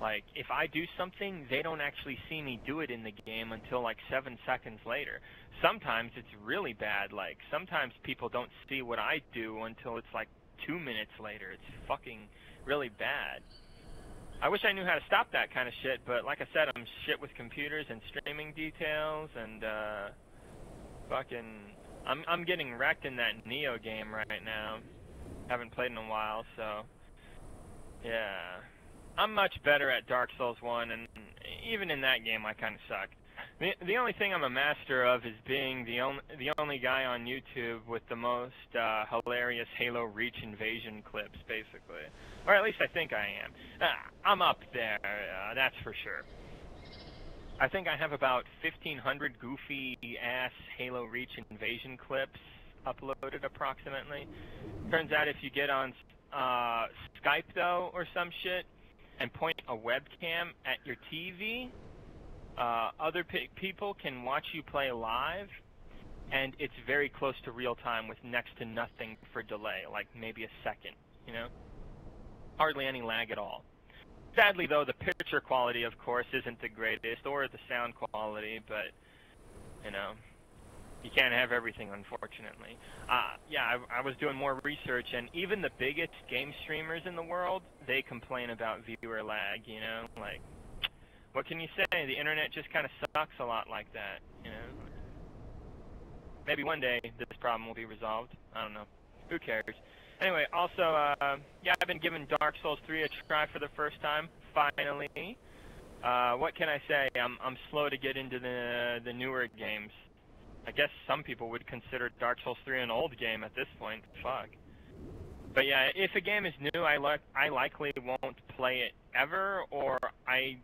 like if I do something, they don't actually see me do it in the game until like seven seconds later. Sometimes it's really bad. Like sometimes people don't see what I do until it's like two minutes later. It's fucking really bad. I wish I knew how to stop that kind of shit, but like I said, I'm shit with computers and streaming details and uh fucking I'm I'm getting wrecked in that Nioh game right now. Haven't played in a while, so yeah. I'm much better at Dark Souls 1 and even in that game I kind of sucked. The the only thing I'm a master of is being the only the only guy on YouTube with the most uh, hilarious Halo Reach invasion clips, basically, or at least I think I am. Uh, I'm up there, uh, that's for sure. I think I have about 1,500 goofy ass Halo Reach invasion clips uploaded approximately. Turns out if you get on uh, Skype though or some shit and point a webcam at your TV, uh, other pe people can watch you play live, and it's very close to real time with next to nothing for delay, like maybe a second, you know? Hardly any lag at all. Sadly, though, the picture quality, of course, isn't the greatest, or the sound quality, but, you know, you can't have everything, unfortunately. Uh, yeah, I, I was doing more research, and even the biggest game streamers in the world, they complain about viewer lag, you know? Like, what can you say? The internet just kind of sucks a lot like that, you know? Maybe one day this problem will be resolved. I don't know. Who cares? Anyway, also, uh, yeah, I've been giving Dark Souls 3 a try for the first time, finally. Uh, what can I say? I'm, I'm slow to get into the, the newer games. I guess some people would consider Dark Souls 3 an old game at this point. Fuck. But yeah, if a game is new, I like I likely won't play it ever, or I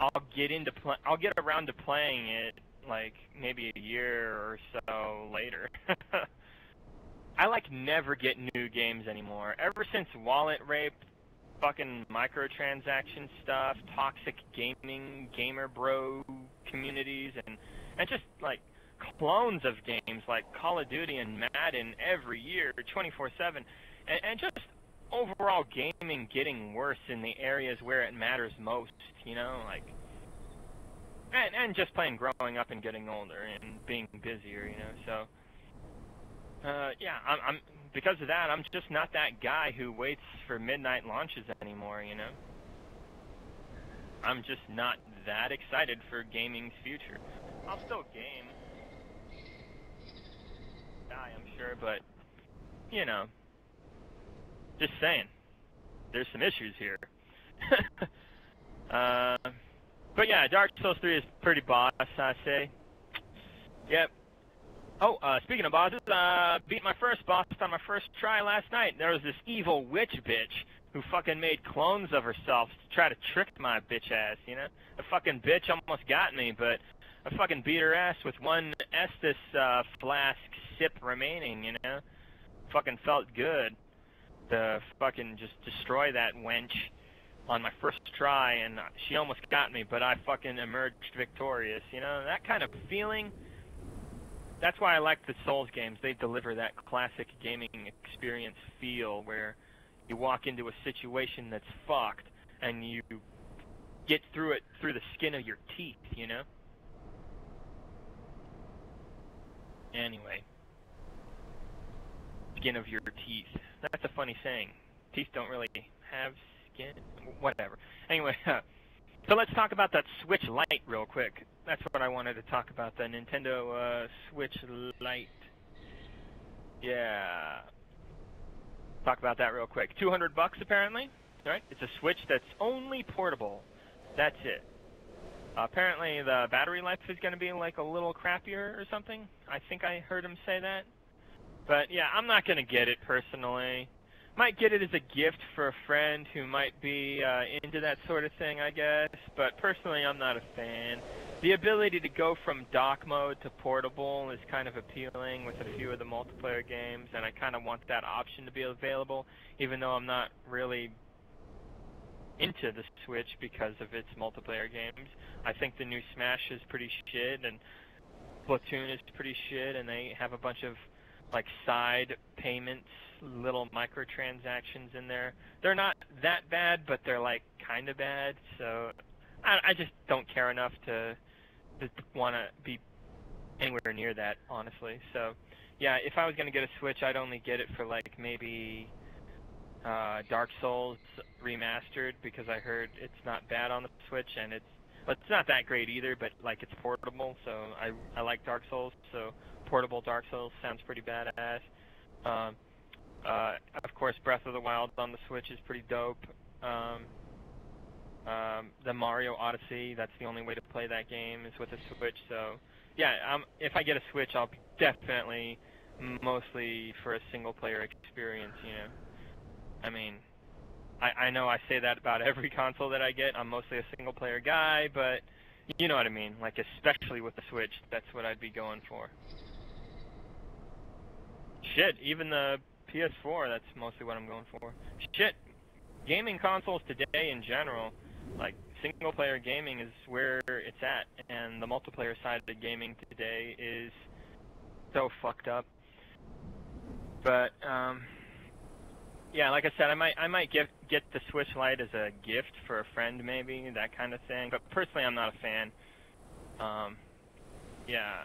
I'll get into play I'll get around to playing it like maybe a year or so later. (laughs) I like never get new games anymore. Ever since wallet rape, fucking microtransaction stuff, toxic gaming, gamer bro communities, and and just like clones of games like Call of Duty and Madden every year, 24/7, and, and just overall gaming getting worse in the areas where it matters most. You know, like. And, and just playing growing up and getting older and being busier, you know, so uh, yeah, I'm, I'm because of that. I'm just not that guy who waits for midnight launches anymore. You know, I'm just not that excited for gaming's future. I'll still game, die, I'm sure, but you know, Just saying. There's some issues here. (laughs) uh, but yeah, Dark Souls 3 is pretty boss, I say. Yep. Oh, uh, speaking of bosses, uh, beat my first boss on my first try last night. There was this evil witch bitch who fucking made clones of herself to try to trick my bitch ass, you know? The fucking bitch almost got me, but I fucking beat her ass with one Estus uh, flask sip remaining, you know? Fucking felt good to fucking just destroy that wench on my first try, and she almost got me, but I fucking emerged victorious, you know? That kind of feeling that's why I like the Souls games. They deliver that classic gaming experience feel where you walk into a situation that's fucked and you get through it through the skin of your teeth, you know? Anyway. Skin of your teeth. That's a funny saying. Teeth don't really have skin. Whatever. Anyway, (laughs) so let's talk about that Switch Lite real quick that's what I wanted to talk about, the Nintendo uh, Switch Lite. Yeah. Talk about that real quick. 200 bucks apparently. Right? It's a Switch that's only portable. That's it. Uh, apparently the battery life is going to be like a little crappier or something. I think I heard him say that. But yeah, I'm not going to get it personally might get it as a gift for a friend who might be uh, into that sort of thing, I guess. But personally, I'm not a fan. The ability to go from dock mode to portable is kind of appealing with a few of the multiplayer games, and I kind of want that option to be available, even though I'm not really into the Switch because of its multiplayer games. I think the new Smash is pretty shit, and Splatoon is pretty shit, and they have a bunch of like side payments little microtransactions in there. They're not that bad, but they're like kind of bad. So I, I just don't care enough to to want to be anywhere near that, honestly. So yeah, if I was gonna get a Switch, I'd only get it for like maybe uh, Dark Souls remastered because I heard it's not bad on the Switch and it's but it's not that great either. But like it's portable, so I I like Dark Souls. So portable Dark Souls sounds pretty badass. Um, uh, of course, Breath of the Wild on the Switch is pretty dope. Um, um, the Mario Odyssey, that's the only way to play that game is with a Switch. So, yeah, um, if I get a Switch, I'll definitely mostly for a single-player experience. You know, I mean, I, I know I say that about (laughs) every console that I get. I'm mostly a single-player guy, but you know what I mean. Like especially with the Switch, that's what I'd be going for. Shit, even the PS4, that's mostly what I'm going for. Shit, gaming consoles today in general, like single player gaming is where it's at, and the multiplayer side of the gaming today is so fucked up. But um, yeah, like I said, I might I might get get the Switch Lite as a gift for a friend, maybe that kind of thing. But personally, I'm not a fan. Um, yeah.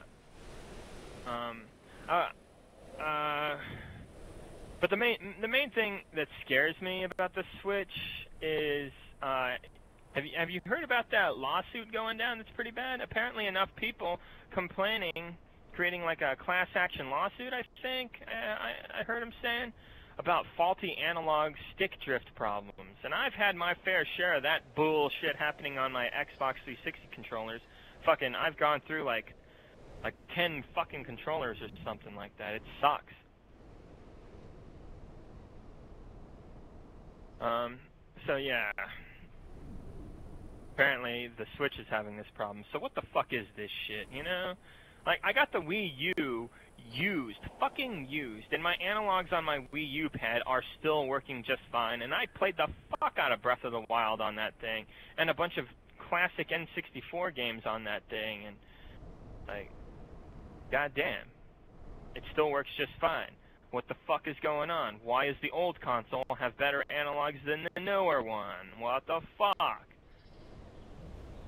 Um, uh, uh but the main the main thing that scares me about the Switch is uh, have you have you heard about that lawsuit going down? That's pretty bad. Apparently, enough people complaining, creating like a class action lawsuit. I think uh, I, I heard him saying about faulty analog stick drift problems, and I've had my fair share of that bullshit happening on my Xbox 360 controllers. Fucking, I've gone through like like 10 fucking controllers or something like that. It sucks. Um, so yeah. Apparently the Switch is having this problem. So what the fuck is this shit, you know? Like, I got the Wii U used, fucking used, and my analogs on my Wii U pad are still working just fine, and I played the fuck out of Breath of the Wild on that thing, and a bunch of classic N64 games on that thing, and, like, goddamn. It still works just fine. What the fuck is going on? Why does the old console have better analogs than the newer one? What the fuck?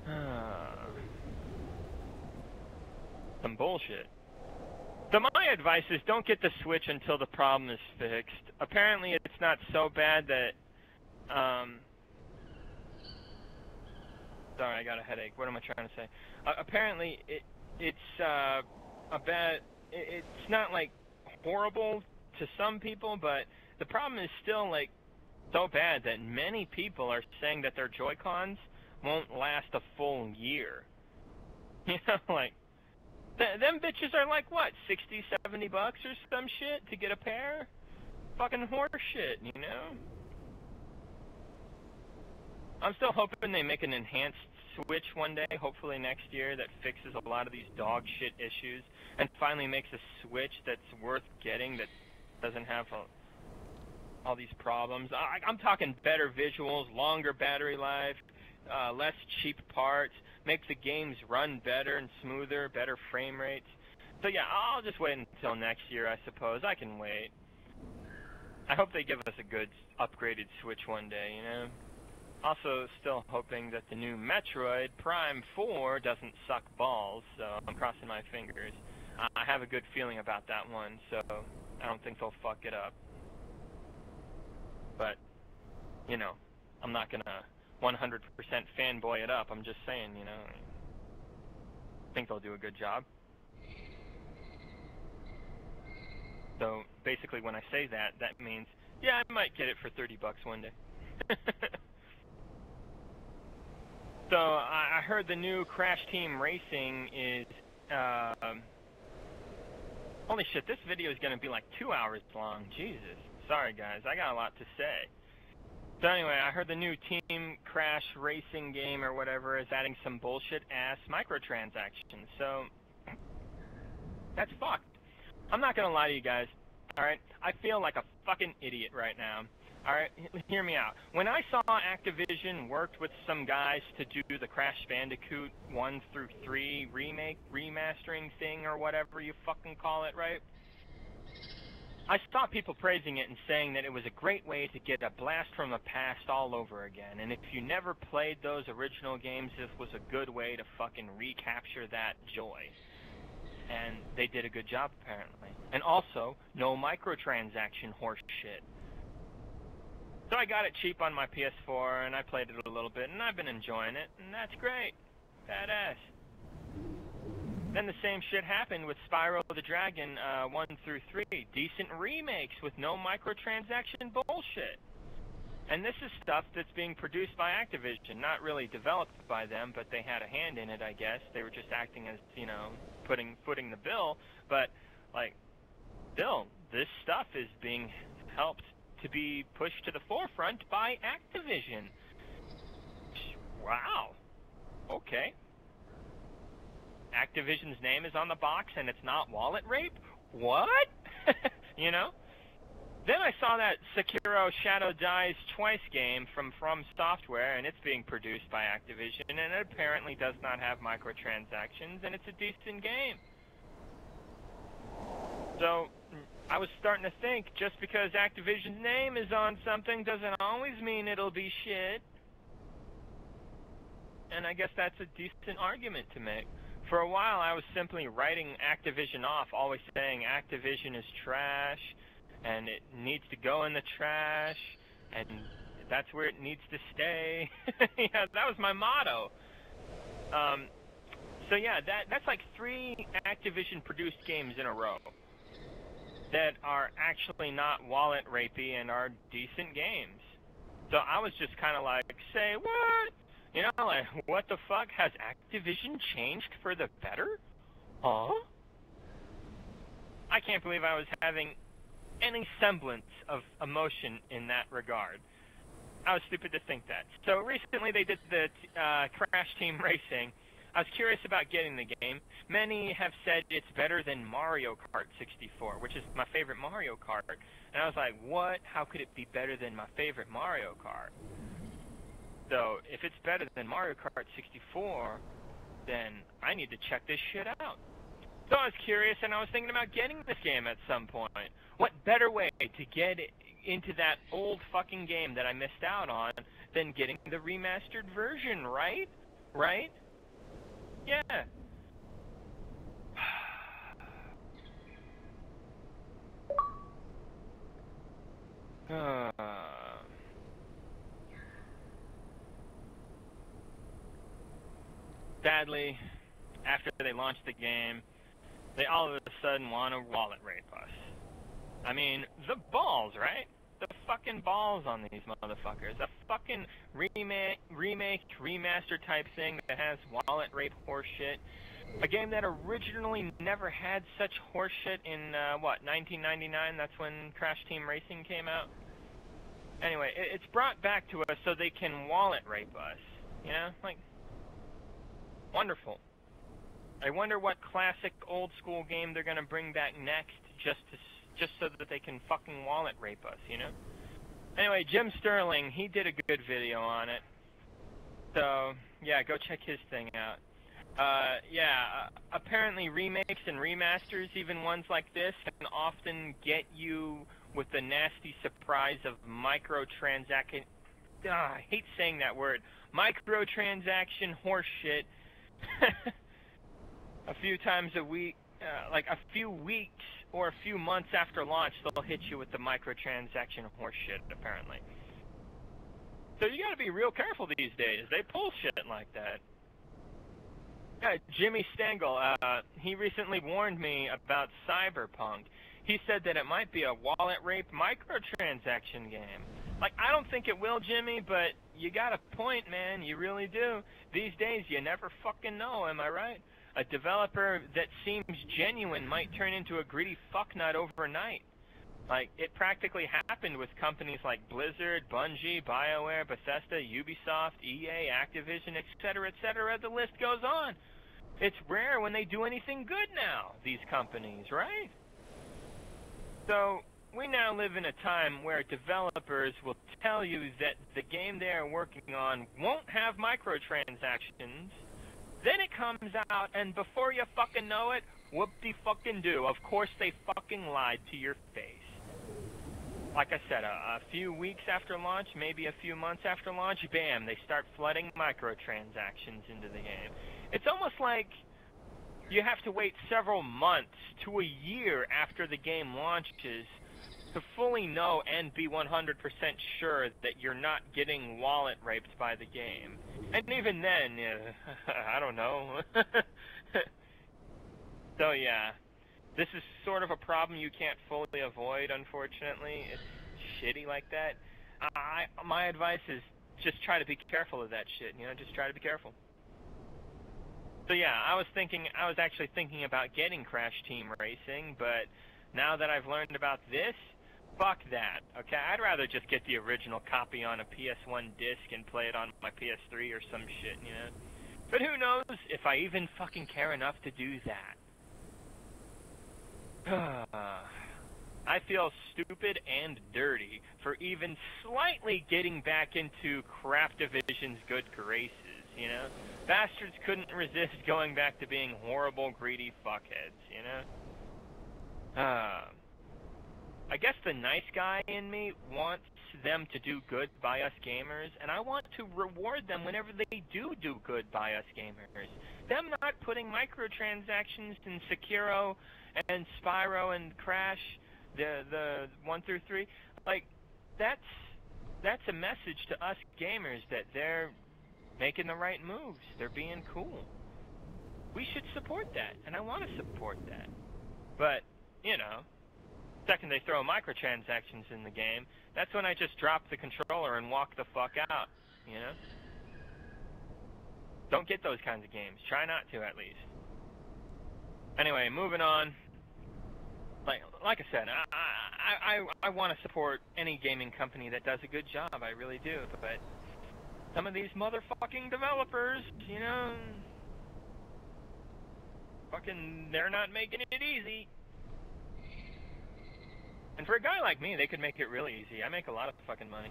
(sighs) Some bullshit. So my advice is don't get the Switch until the problem is fixed. Apparently it's not so bad that, um, sorry, I got a headache. What am I trying to say? Uh, apparently it, it's, uh, a bad, it's not like horrible to some people, but the problem is still like so bad that many people are saying that their Joy-Cons won't last a full year. (laughs) You know, like th- them bitches are like what, 60, 70 bucks or some shit to get a pair? Fucking horse shit, you know? I'm still hoping they make an enhanced Switch one day, hopefully next year, that fixes a lot of these dog shit issues and finally makes a Switch that's worth getting that doesn't have a, all these problems. I, I'm talking better visuals, longer battery life, uh, less cheap parts, make the games run better and smoother, better frame rates. So yeah, I'll just wait until next year, I suppose. I can wait. I hope they give us a good upgraded Switch one day, you know? Also, still hoping that the new Metroid Prime 4 doesn't suck balls, so I'm crossing my fingers. I have a good feeling about that one, so I don't think they'll fuck it up. But, you know, I'm not gonna 100% fanboy it up. I'm just saying, you know, I think they'll do a good job. So basically, when I say that, that means, yeah, I might get it for 30 bucks one day. (laughs) So I heard the new Crash Team Racing is. Uh, holy shit! This video is going to be like two hours long. Jesus. Sorry guys, I got a lot to say. So anyway, I heard the new Team Crash Racing game or whatever is adding some bullshit ass microtransactions. So (clears throat) that's fucked. I'm not gonna lie to you guys. All right, I feel like a fucking idiot right now. All right, hear me out. When I saw Activision worked with some guys to do the Crash Bandicoot 1 through 3 remake, remastering thing, or whatever you fucking call it, right? I saw people praising it and saying that it was a great way to get a blast from the past all over again. And if you never played those original games, this was a good way to fucking recapture that joy. And they did a good job, apparently. And also, no microtransaction horse shit. So I got it cheap on my PS4 and I played it a little bit and I've been enjoying it and that's great. Badass. Then the same shit happened with Spyro the Dragon uh, 1 through 3. Decent remakes with no microtransaction bullshit. And this is stuff that's being produced by Activision, not really developed by them, but they had a hand in it, I guess. They were just acting as, you know, putting footing the bill. But, like, still, this stuff is being helped to be pushed to the forefront by Activision. Wow. Okay. Activision's name is on the box and it's not wallet rape? What? (laughs) you know? Then I saw that Sekiro Shadows Die Twice game from From Software, and it's being produced by Activision, and it apparently does not have microtransactions, and it's a decent game. So, I was starting to think just because Activision's name is on something doesn't always mean it'll be shit. And I guess that's a decent argument to make. For a while, I was simply writing Activision off, always saying Activision is trash, and it needs to go in the trash, and that's where it needs to stay. (laughs) yeah, that was my motto. Um, so yeah, that that's like three Activision-produced games in a row that are actually not wallet rapey and are decent games. So I was just kind of like, say what? You know, (laughs) like, what the fuck? Has Activision changed for the better? Huh? I can't believe I was having any semblance of emotion in that regard. I was stupid to think that. So recently they did the uh, Crash Team Racing, I was curious about getting the game. Many have said it's better than Mario Kart 64, which is my favorite Mario Kart. And I was like, what? How could it be better than my favorite Mario Kart? So, if it's better than Mario Kart 64, then I need to check this shit out. So I was curious, and I was thinking about getting this game at some point. What better way to get into that old fucking game that I missed out on than getting the remastered version, right? Right? Yeah. (sighs) uh. Sadly, after they launched the game, they all of a sudden want to wallet rape us. I mean, the balls, right? Fucking balls on these motherfuckers. A fucking remake, remake, remaster type thing that has wallet rape horseshit. A game that originally never had such horseshit in, uh, what, 1999? That's when Crash Team Racing came out? Anyway, it, it's brought back to us so they can wallet rape us. You know? Like, wonderful. I wonder what classic old school game they're gonna bring back next just to just so that they can fucking wallet rape us, you know? Anyway, Jim Sterling, he did a good video on it. So, yeah, go check his thing out. Uh, yeah, uh, apparently remakes and remasters, even ones like this, can often get you with the nasty surprise of microtransaction. Uh, I hate saying that word. Microtransaction horseshit. (laughs) a few times a week, uh, like a few weeks or a few months after launch, they'll hit you with the microtransaction horseshit, apparently. So you gotta be real careful these days. They pull shit like that. Yeah, Jimmy Sterling, uh, he recently warned me about Cyberpunk. He said that it might be a wallet rape microtransaction game. Like, I don't think it will, Jimmy, but you got a point, man. You really do. These days, you never fucking know, am I right? A developer that seems genuine might turn into a greedy fucknut overnight. Like, it practically happened with companies like Blizzard, Bungie, BioWare, Bethesda, Ubisoft, EA, Activision, etc., etc. The list goes on. It's rare when they do anything good now, these companies, right? So, we now live in a time where developers will tell you that the game they are working on won't have microtransactions then it comes out, and before you fucking know it, whoop-de-fucking-do. Of course they fucking lied to your face. Like I said, a, a few weeks after launch, maybe a few months after launch, bam, they start flooding microtransactions into the game. It's almost like you have to wait several months to a year after the game launches to fully know and be 100% sure that you're not getting wallet raped by the game. And even then, uh, (laughs) I don't know. (laughs) so yeah, this is sort of a problem you can't fully avoid, unfortunately. It's shitty like that. I, my advice is just try to be careful of that shit, you know, just try to be careful. So yeah, I was thinking, I was actually thinking about getting Crash Team Racing, but now that I've learned about this, fuck that. Okay, I'd rather just get the original copy on a PS1 disc and play it on my PS3 or some shit, you know. But who knows if I even fucking care enough to do that. (sighs) I feel stupid and dirty for even slightly getting back into Craftivision's good graces, you know? Bastards couldn't (laughs) resist going back to being horrible, greedy fuckheads, you know? Uh, (sighs) I guess the nice guy in me wants them to do good by us gamers, and I want to reward them whenever they do do good by us gamers. Them not putting microtransactions in Sekiro and Spyro and Crash, the the one through three, like that's that's a message to us gamers that they're making the right moves. They're being cool. We should support that, and I want to support that. But you know, second they throw microtransactions in the game, that's when I just drop the controller and walk the fuck out, you know? Don't get those kinds of games. Try not to, at least. Anyway, moving on. Like, like I said, I, I, I, I want to support any gaming company that does a good job. I really do. But some of these motherfucking developers, you know, fucking, they're not making it easy. And for a guy like me, they could make it really easy. I make a lot of fucking money.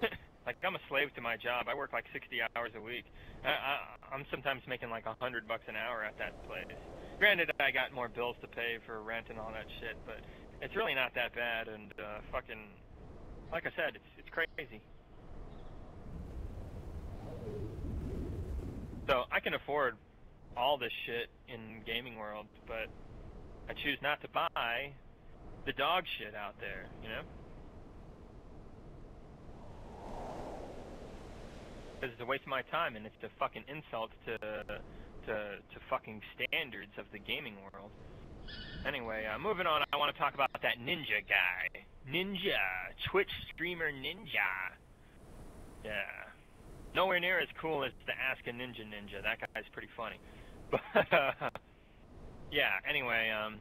(laughs) like I'm a slave to my job. I work like 60 hours a week. I, I, I'm sometimes making like a hundred bucks an hour at that place. Granted, I got more bills to pay for rent and all that shit, but it's really not that bad. And uh, fucking, like I said, it's it's crazy. So I can afford all this shit in gaming world, but I choose not to buy the dog shit out there, you know? Because it's a waste of my time, and it's a fucking insult to to to fucking standards of the gaming world. Anyway, uh, moving on, I want to talk about that ninja guy. Ninja, Twitch streamer Ninja. Yeah. Nowhere near as cool as the Ask a Ninja Ninja. That guy's pretty funny. (laughs) But yeah. Anyway, um,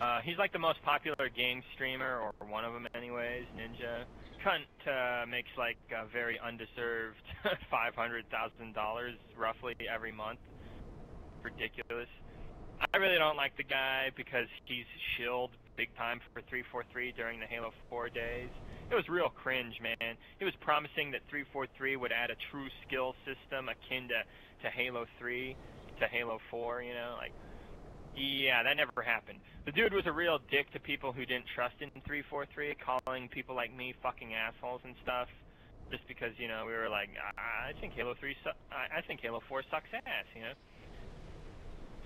uh, he's like the most popular game streamer, or one of them, anyways. Ninja. Cunt uh, makes like a very undeserved (laughs) five hundred thousand dollars roughly every month. Ridiculous. I really don't like the guy because he's shilled big time for 343 during the Halo 4 days. It was real cringe, man. He was promising that 343 would add a true skill system akin to, to Halo 3, to Halo 4, you know, like yeah, that never happened. The dude was a real dick to people who didn't trust in 343, calling people like me fucking assholes and stuff, just because you know we were like, I, I think Halo 3, su- I, I think Halo 4 sucks ass, you know.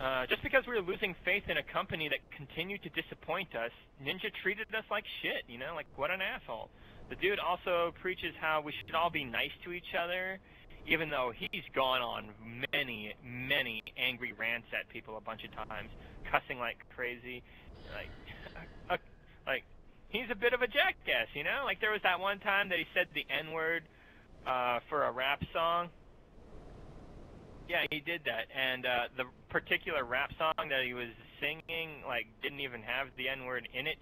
Uh, just because we were losing faith in a company that continued to disappoint us, Ninja treated us like shit, you know, like what an asshole. The dude also preaches how we should all be nice to each other, even though he's gone on many, many angry rants at people a bunch of times, cussing like crazy, (laughs) like, like he's a bit of a jackass, you know. Like there was that one time that he said the N word uh, for a rap song, yeah, he did that, and uh, the particular rap song that he was singing like didn't even have the N word in it.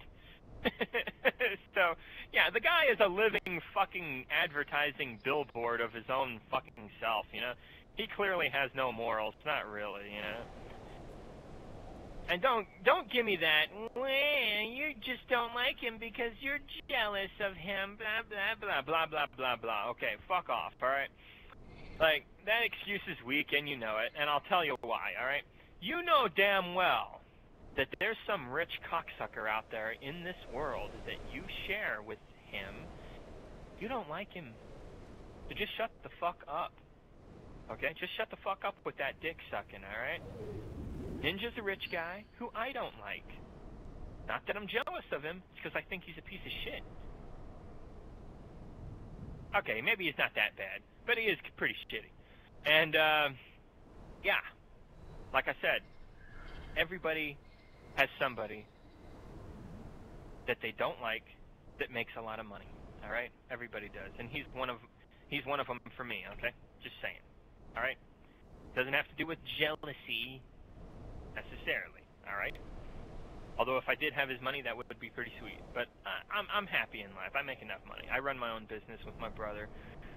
(laughs) so, yeah, the guy is a living fucking advertising billboard of his own fucking self. You know, he clearly has no morals. Not really, you know. And don't don't give me that. You just don't like him because you're jealous of him. Blah blah blah blah blah blah blah. Okay, fuck off. All right. Like, that excuse is weak and you know it, and I'll tell you why, alright? You know damn well that there's some rich cocksucker out there in this world that you share with him. You don't like him. So just shut the fuck up. Okay? Just shut the fuck up with that dick sucking, alright? Ninja's a rich guy who I don't like. Not that I'm jealous of him, it's because I think he's a piece of shit. Okay, maybe he's not that bad but he is pretty shitty. And uh, yeah, like I said, everybody has somebody that they don't like that makes a lot of money. All right, everybody does, and he's one of he's one of them for me. Okay, just saying. All right, doesn't have to do with jealousy necessarily. All right. Although if I did have his money, that would be pretty sweet. But I'm I'm happy in life. I make enough money. I run my own business with my brother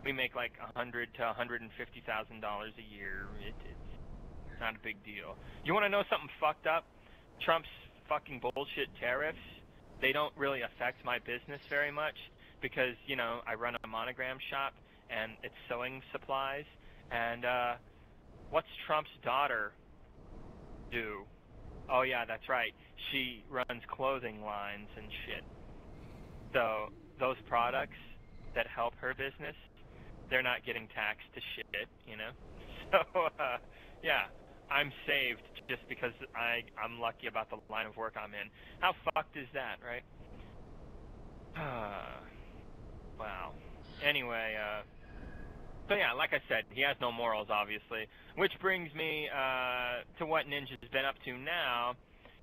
we make like a hundred to a hundred and fifty thousand dollars a year. It, it's not a big deal. You want to know something fucked up? Trump's fucking bullshit tariffs. They don't really affect my business very much because you know I run a monogram shop and it's sewing supplies. And uh, what's Trump's daughter do? Oh yeah, that's right. She runs clothing lines and shit. So those products that help her business they're not getting taxed to shit, you know. (laughs) So uh, yeah, I'm saved just because I I'm lucky about the line of work I'm in. How fucked is that, right? Uh, (sighs) wow. Anyway, uh, so yeah, like I said, he has no morals, obviously. Which brings me uh, to what Ninja's been up to now.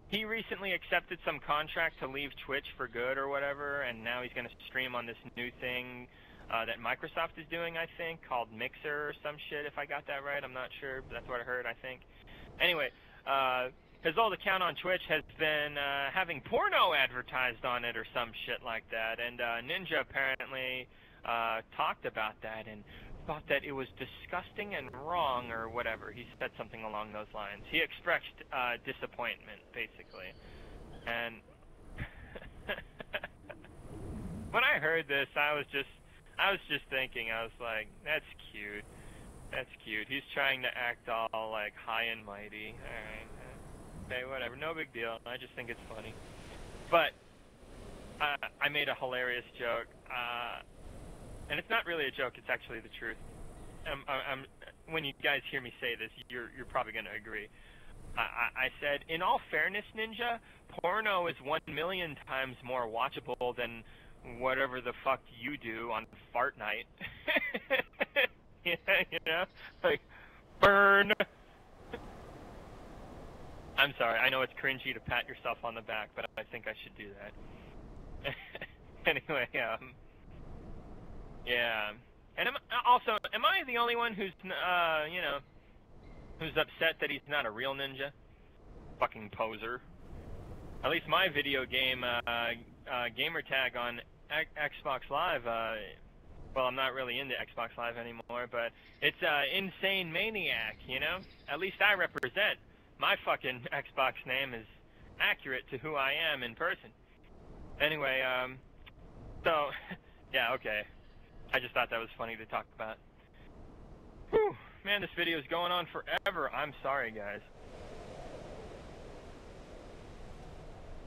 He recently accepted some contract to leave Twitch for good or whatever, and now he's going to stream on this new thing uh, that Microsoft is doing, I think, called Mixer or some shit, if I got that right. I'm not sure, but that's what I heard, I think. Anyway, uh, his old account on Twitch has been uh, having porno advertised on it or some shit like that, and uh, Ninja apparently uh, talked about that and thought that it was disgusting and wrong or whatever. He said something along those lines. He expressed uh, disappointment, basically. And (laughs) when I heard this, I was just I was just thinking, I was like, that's cute. That's cute. He's trying to act all like high and mighty. Alright. Okay, whatever. No big deal. I just think it's funny. But uh, I made a hilarious joke. Uh, and it's not really a joke, it's actually the truth. I'm, I'm, when you guys hear me say this, you're, you're probably going to agree. I, I said, in all fairness, Ninja, porno is one million times more watchable than whatever the fuck you do on fart night. (laughs) (laughs) yeah, know, like burn. I'm sorry. I know it's cringy to pat yourself on the back, but I think I should do that. (laughs) anyway, um, yeah. And am, also, am I the only one who's, uh, you know, who's upset that he's not a real ninja? Fucking poser. At least my video game, uh, uh, gamer tag on Xbox Live, uh, well, I'm not really into Xbox Live anymore, but it's uh, Insane Maniac, you know? At least I represent. My fucking (laughs) Xbox name is accurate to who I am in person. Anyway, um, so, (laughs) yeah, okay. I just thought that was funny to talk about. Whew, man, this video is going on forever. I'm sorry, guys.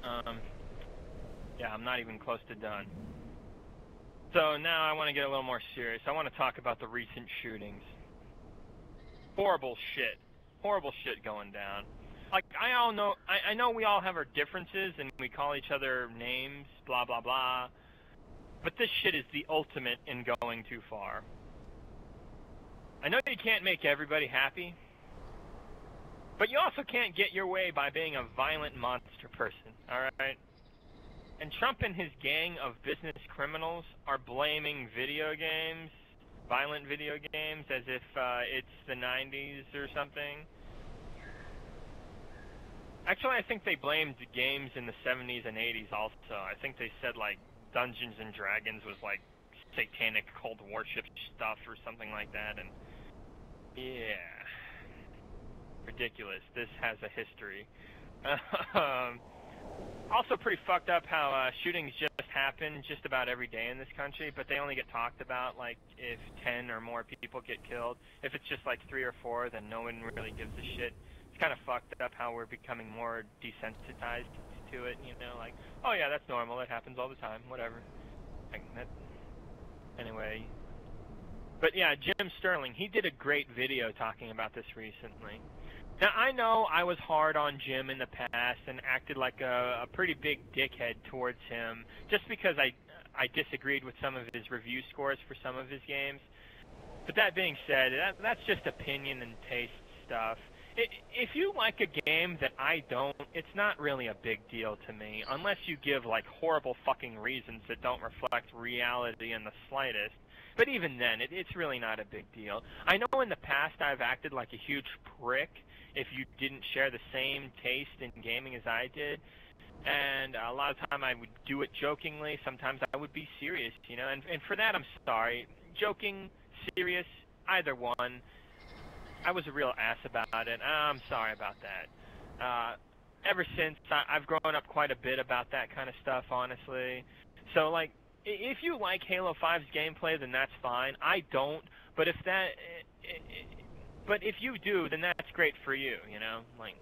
Um, yeah, I'm not even close to done. So now I want to get a little more serious. I want to talk about the recent shootings. Horrible shit. Horrible shit going down. Like I all know, I, I know we all have our differences and we call each other names, blah blah blah. But this shit is the ultimate in going too far. I know you can't make everybody happy, but you also can't get your way by being a violent monster person, alright? And Trump and his gang of business criminals are blaming video games, violent video games, as if uh, it's the 90s or something. Actually, I think they blamed games in the 70s and 80s also. I think they said, like, Dungeons and Dragons was, like, satanic Cold Warship stuff or something like that, and yeah. Ridiculous. This has a history. (laughs) um, also pretty fucked up how uh, shootings just happen just about every day in this country, but they only get talked about like if 10 or more people get killed. If it's just like three or four, then no one really gives a shit. It's kind of fucked up how we're becoming more desensitized to it. You know, like oh yeah, that's normal. It happens all the time. Whatever. Like that. Anyway. But yeah, Jim Sterling, he did a great video talking about this recently. Now I know I was hard on Jim in the past and acted like a, a pretty big dickhead towards him just because I I disagreed with some of his review scores for some of his games. But that being said, that, that's just opinion and taste stuff. If you like a game that I don't, it's not really a big deal to me, unless you give like horrible fucking reasons that don't reflect reality in the slightest. But even then, it, it's really not a big deal. I know in the past I've acted like a huge prick if you didn't share the same taste in gaming as I did. And a lot of time I would do it jokingly. Sometimes I would be serious, you know. And, and for that, I'm sorry. Joking, serious, either one. I was a real ass about it. I'm sorry about that. Uh, ever since, I, I've grown up quite a bit about that kind of stuff, honestly. So, like, if you like Halo 5's gameplay, then that's fine. I don't, but if that but if you do, then that's great for you, you know? Like,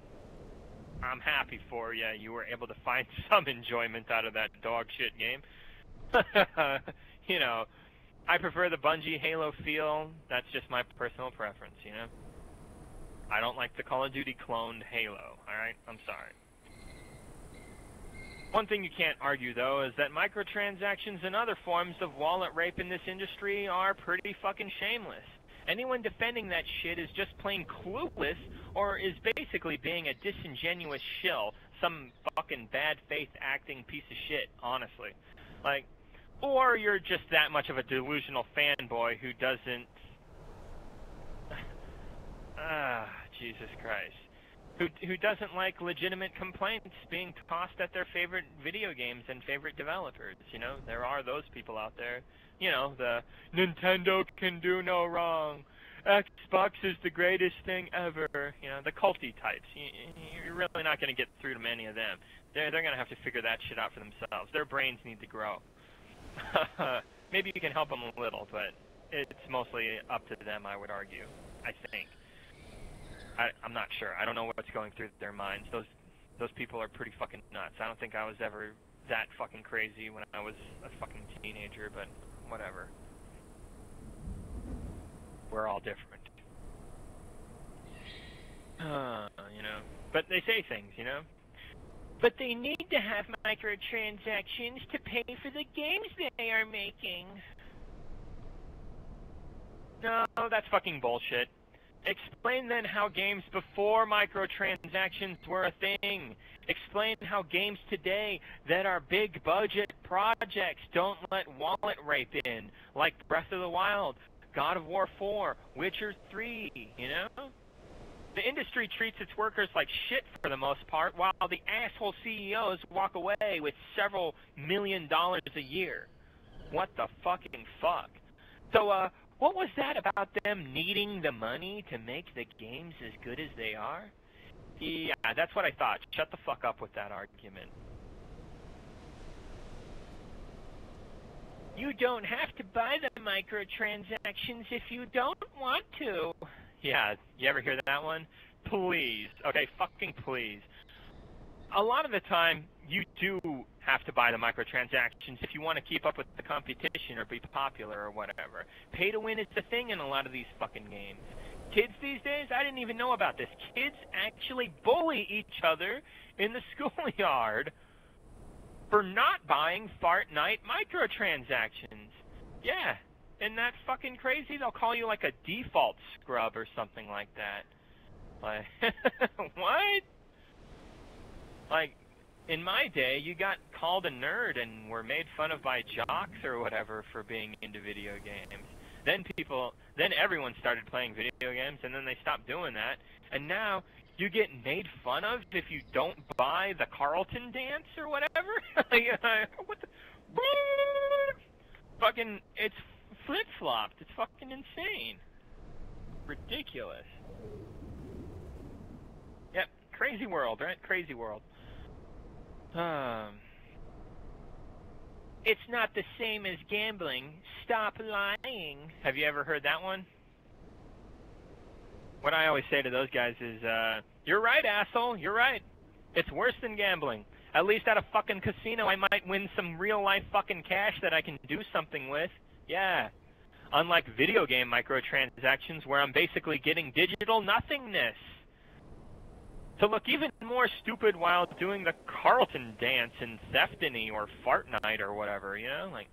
I'm happy for you. You were able to find (laughs) some enjoyment out of that dog shit game. (laughs) you know, I prefer the Bungie Halo feel. That's just my personal preference, you know? I don't like the Call of Duty cloned Halo, alright? I'm sorry. One thing you can't argue, though, is that microtransactions and other forms of wallet rape in this industry are pretty fucking shameless. Anyone defending that shit is just plain clueless or is basically being a disingenuous shill, some fucking bad faith acting piece of shit, honestly. Like, or you're just that much of a delusional fanboy who doesn't. (sighs) ah, Jesus Christ. Who, who doesn't like legitimate complaints being tossed at their favorite video games and favorite developers? You know, there are those people out there you know, the Nintendo can do no wrong. Xbox is the greatest thing ever. You know, the culty types. You, are really not going to get through to many of them. They're, they're going to have to figure that shit out for themselves. Their brains need to grow. (laughs) Maybe you can help them a little, but it's mostly up to them, I would argue. I think. I, I'm not sure. I don't know what's going through their minds. Those those people are pretty fucking nuts. I don't think I was ever that fucking crazy when I was a fucking teenager, but whatever. We're all different. Uh, you know. But they say things, you know. But they need to have microtransactions to pay for the games they are making. No, that's fucking bullshit. Explain then how games before microtransactions were a thing. Explain how games today that are big budget projects don't let wallet rape in, like Breath of the Wild, God of War 4, Witcher 3, you know? The industry treats its workers like shit for the most part, while the asshole CEOs walk away with several million dollars a year. What the fucking fuck? So, uh, what was that about them needing the money to make the games as good as they are? Yeah, that's what I thought. Shut the fuck up with that argument. You don't have to buy the microtransactions if you don't want to. Yeah, you ever hear that one? Please. Okay, fucking please. A lot of the time, you do have to buy the microtransactions if you want to keep up with the competition or be popular or whatever. Pay to win is the thing in a lot of these fucking games. Kids these days, I didn't even know about this. Kids actually bully each other in the (laughs) schoolyard for not buying Fart Fortnite microtransactions. Yeah, isn't that fucking crazy? They'll call you like a default scrub or something like that. Like, (laughs) what? Like, in my day, you got called a nerd and were made fun of by jocks or whatever for being into video games. Then people, then everyone started playing video games, and then they stopped doing that. And now you get made fun of if you don't buy the Carlton dance or whatever. (laughs) uh, what the? Fucking, it's flip flopped. It's fucking insane. Ridiculous. Yep, crazy world, right? Crazy world. Um, it's not the same as gambling. Stop lying. Have you ever heard that one? What I always say to those guys is, uh, you're right, asshole. You're right. It's worse than gambling. At least at a fucking casino, I might win some real life fucking cash that I can do something with. Yeah. Unlike video game microtransactions where I'm basically getting digital nothingness to look even more stupid while doing the Carlton dance in Theftony or Fartnite or whatever, you know? Like,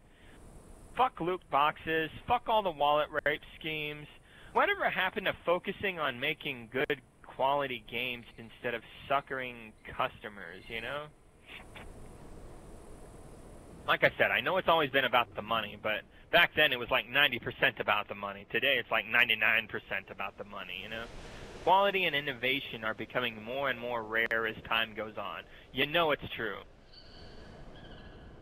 fuck loot boxes, fuck all the wallet rape schemes. Whatever happened to focusing on making good quality games instead of suckering customers, you know? Like I said, I know it's always been about the money, but back then it was like 90% about the money. Today it's like 99% about the money, you know? Quality and innovation are becoming more and more rare as time goes on. You know it's true.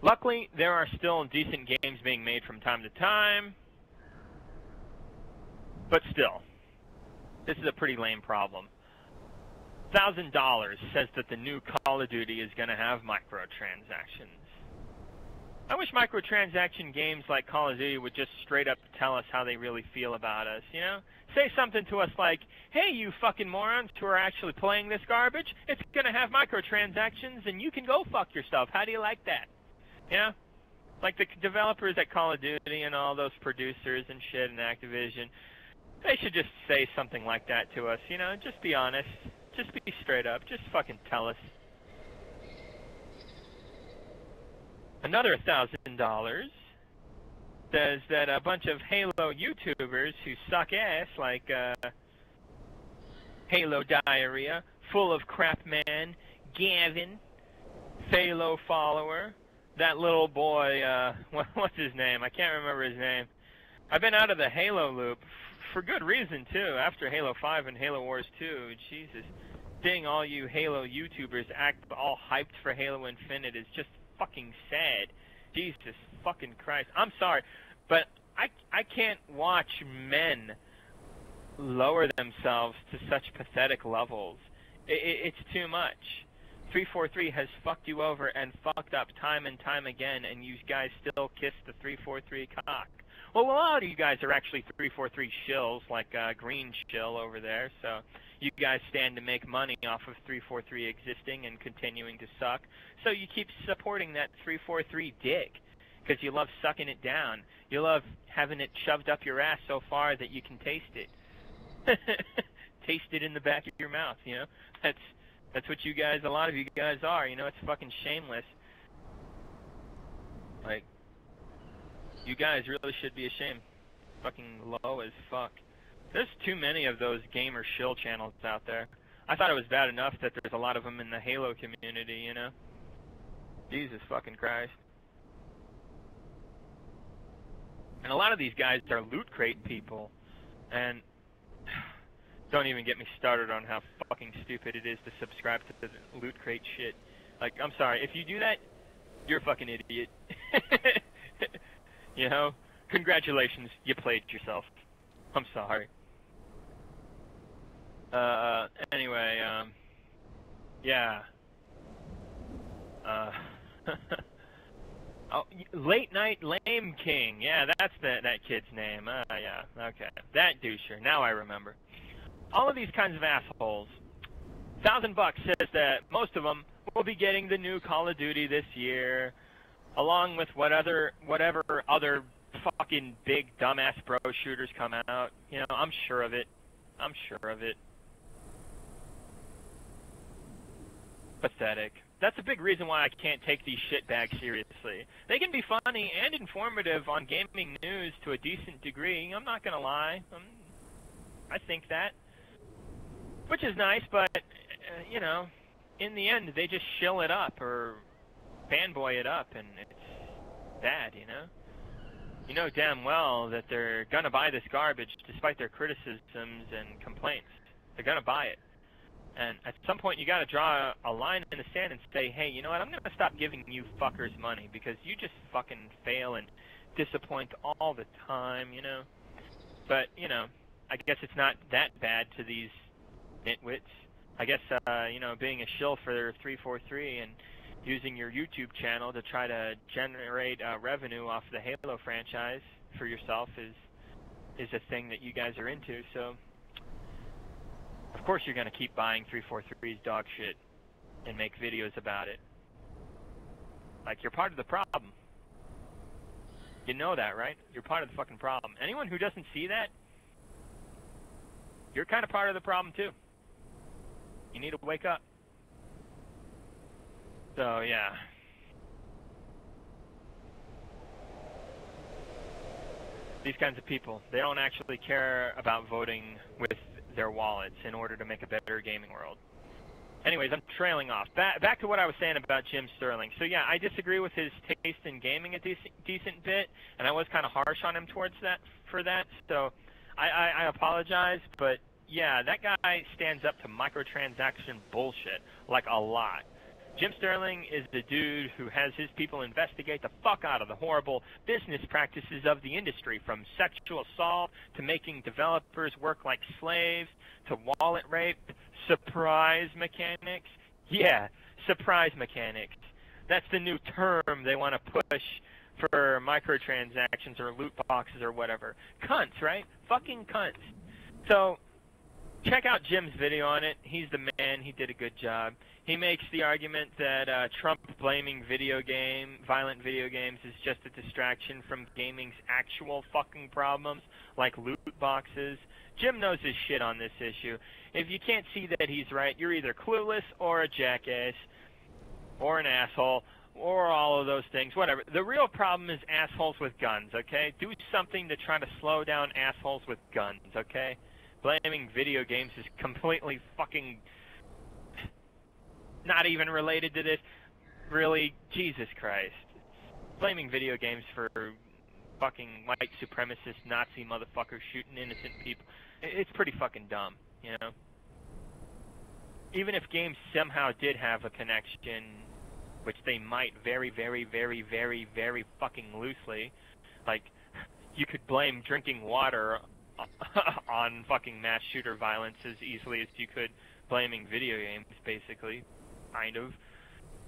Luckily, there are still decent games being made from time to time. But still, this is a pretty lame problem. $1,000 says that the new Call of Duty is going to have microtransactions. I wish microtransaction games like Call of Duty would just straight up tell us how they really feel about us, you know? Say something to us like, hey, you fucking morons who are actually playing this garbage, it's gonna have microtransactions and you can go fuck yourself. How do you like that? You know? Like the developers at Call of Duty and all those producers and shit and Activision, they should just say something like that to us, you know? Just be honest. Just be straight up. Just fucking tell us. Another thousand dollars says that a bunch of Halo YouTubers who suck ass, like uh, Halo Diarrhea, Full of Crap Man, Gavin, Halo Follower, that little boy, uh, (laughs) what, what's his name? I can't remember his name. I've been out of the Halo loop for good reason too. After Halo 5 and Halo Wars 2, Jesus, seeing all you Halo YouTubers act all hyped for Halo Infinite is just fucking sad. Jesus fucking Christ. I'm sorry, but I I can't watch men lower themselves to such pathetic levels. It, it, it's too much. 343 has fucked you over and fucked up time and time again, and you guys still kiss the 343 cock. Well, a lot of you guys are actually 343 shills, like uh, Green Shill over there, so you guys stand to make money off of 343 existing and continuing to suck. So you keep supporting that 343 dick because you love sucking it down. You love having it shoved up your ass so far that you can taste it. (laughs) taste it in the back of your mouth, you know? That's that's what you guys a lot of you guys are, you know, it's fucking shameless. Like you guys really should be ashamed. Fucking low as fuck. There's too many of those gamer shill channels out there. I thought it was bad enough that there's a lot of them in the Halo community, you know? Jesus fucking Christ. And a lot of these guys are loot crate people. And (sighs) don't even get me started on how fucking stupid it is to subscribe to the loot crate shit. Like, I'm sorry, if you do that, you're a fucking idiot. (laughs) you know? Congratulations, you played yourself. I'm sorry. Uh, anyway, um, yeah. Uh, (laughs) oh, late night lame king. Yeah, that's the, that kid's name. Uh, yeah, okay. That doucher. Now I remember. All of these kinds of assholes. Thousand bucks says that most of them will be getting the new Call of Duty this year, along with what other whatever other fucking big dumbass bro shooters come out. You know, I'm sure of it. I'm sure of it. Pathetic. That's a big reason why I can't take these shitbags seriously. They can be funny and informative on gaming news to a decent degree. I'm not gonna lie. I'm, I think that, which is nice, but uh, you know, in the end, they just shill it up or fanboy it up, and it's bad, you know. You know damn well that they're gonna buy this garbage despite their criticisms and complaints. They're gonna buy it. And at some point, you got to draw a line in the sand and say, hey, you know what? I'm going to stop giving you fuckers money because you just fucking fail and disappoint all the time, you know? But, you know, I guess it's not that bad to these nitwits. I guess, uh, you know, being a shill for 343 and using your YouTube channel to try to generate uh, revenue off the Halo franchise for yourself is is a thing that you guys are into. So of course you're going to keep buying 343's dog shit and make videos about it. Like, you're part of the problem. You know that, right? You're part of the fucking problem. Anyone who doesn't see that, you're kind of part of the problem too. You need to wake up. So, yeah. These kinds of people, they don't actually care about voting with their wallets in order to make a better gaming world. Anyways, I'm trailing off. Back, back to what I was saying about Jim Sterling. So yeah, I disagree with his taste in gaming a decent, decent bit, and I was kind of harsh on him towards that for that. So I, I, I apologize, but yeah, that guy stands up to microtransaction bullshit like a lot. Jim Sterling is the dude who has his people investigate the fuck out of the horrible business practices of the industry, from sexual assault to making developers work like slaves to wallet rape, surprise mechanics. Yeah, surprise mechanics. That's the new term they want to push for microtransactions or loot boxes or whatever. Cunts, right? Fucking cunts. So, check out Jim's video on it. He's the man. He did a good job. He makes the argument that uh, Trump blaming video game, violent video games, is just a distraction from gaming's actual fucking problems, like loot boxes. Jim knows his shit on this issue. If you can't see that he's right, you're either clueless or a jackass, or an asshole, or all of those things, whatever. The real problem is assholes with guns, okay? Do something to try to slow down assholes with guns, okay? Blaming video games is completely fucking not even related to this. Really, Jesus Christ. Blaming video games for fucking white supremacist Nazi motherfuckers shooting innocent people. It's pretty fucking dumb, you know? Even if games somehow did have a connection, which they might very, very, very, very, very fucking loosely, like, you could blame drinking water (laughs) on fucking mass shooter violence as easily as you could blaming video games, basically kind of.